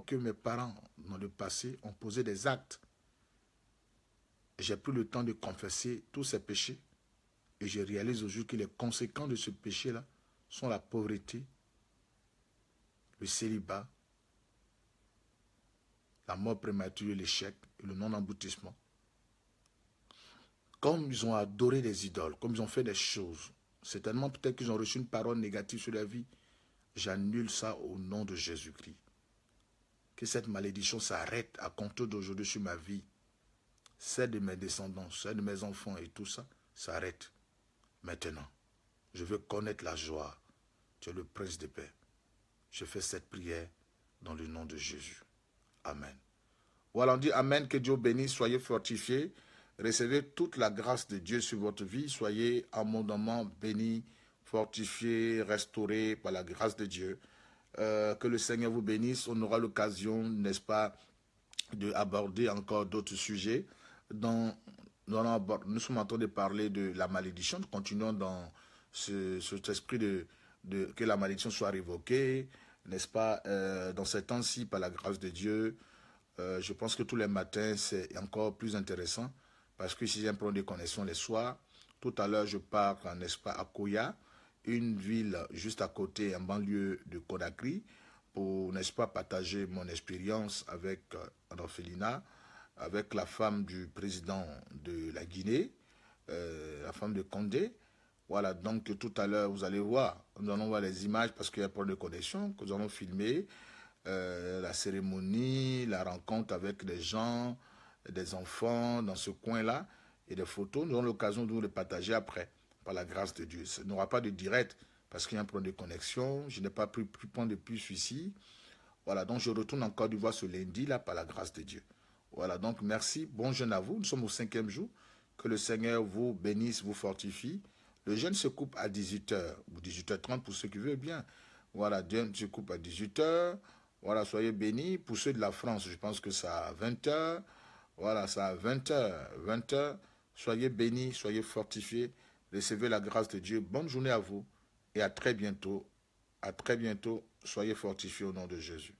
que mes parents, dans le passé, ont posé des actes. J'ai pris le temps de confesser tous ces péchés. Et je réalise aujourd'hui que les conséquences de ce péché-là sont la pauvreté, le célibat, la mort prématurée, l'échec et le non-aboutissement. Comme ils ont adoré des idoles, comme ils ont fait des choses, certainement peut-être qu'ils ont reçu une parole négative sur la vie, j'annule ça au nom de Jésus-Christ. Que cette malédiction s'arrête à compter d'aujourd'hui sur ma vie, celle de mes descendants, celle de mes enfants et tout ça, s'arrête. Maintenant, je veux connaître la joie. Tu es le prince de paix. Je fais cette prière dans le nom de Jésus. Amen. Voilà, on dit Amen, que Dieu bénisse, soyez fortifiés, recevez toute la grâce de Dieu sur votre vie, soyez abondamment bénis, fortifiés, restaurés par la grâce de Dieu. Euh, que le Seigneur vous bénisse. On aura l'occasion, n'est-ce pas, d'aborder encore d'autres sujets. Dans, nous sommes en train de parler de la malédiction. Continuons dans ce, cet esprit de, que la malédiction soit révoquée, n'est-ce pas, euh, dans ces temps-ci, par la grâce de Dieu. Euh, je pense que tous les matins, c'est encore plus intéressant parce que si j'ai un problème de connexion les soirs, tout à l'heure, je pars, n'est-ce pas, à Koya, une ville juste à côté, en banlieue de Conakry, pour, n'est-ce pas, partager mon expérience avec euh, un orphelinat, avec la femme du président de la Guinée, euh, la femme de Condé. Voilà, donc tout à l'heure, vous allez voir, nous allons voir les images parce qu'il y a problème de connexion que nous allons filmer, euh, la cérémonie, la rencontre avec des gens, des enfants dans ce coin-là, et des photos. Nous aurons l'occasion de vous les partager après par la grâce de Dieu. Ce n'aura pas de direct parce qu'il y a un problème de connexion. Je n'ai pas pris plus point de plus ici. Voilà, donc je retourne encore du voir ce lundi, là, par la grâce de Dieu. Voilà, donc merci. Bon jeûne à vous. Nous sommes au cinquième jour. Que le Seigneur vous bénisse, vous fortifie. Le jeûne se coupe à 18h ou 18h30 pour ceux qui veulent bien. Voilà, jeûne se coupe à 18h. Voilà, soyez bénis. Pour ceux de la France, je pense que ça à 20h. Voilà, ça à 20h. 20h. Soyez bénis, soyez fortifiés. Recevez la grâce de Dieu. Bonne journée à vous et à très bientôt. À très bientôt. Soyez fortifiés au nom de Jésus.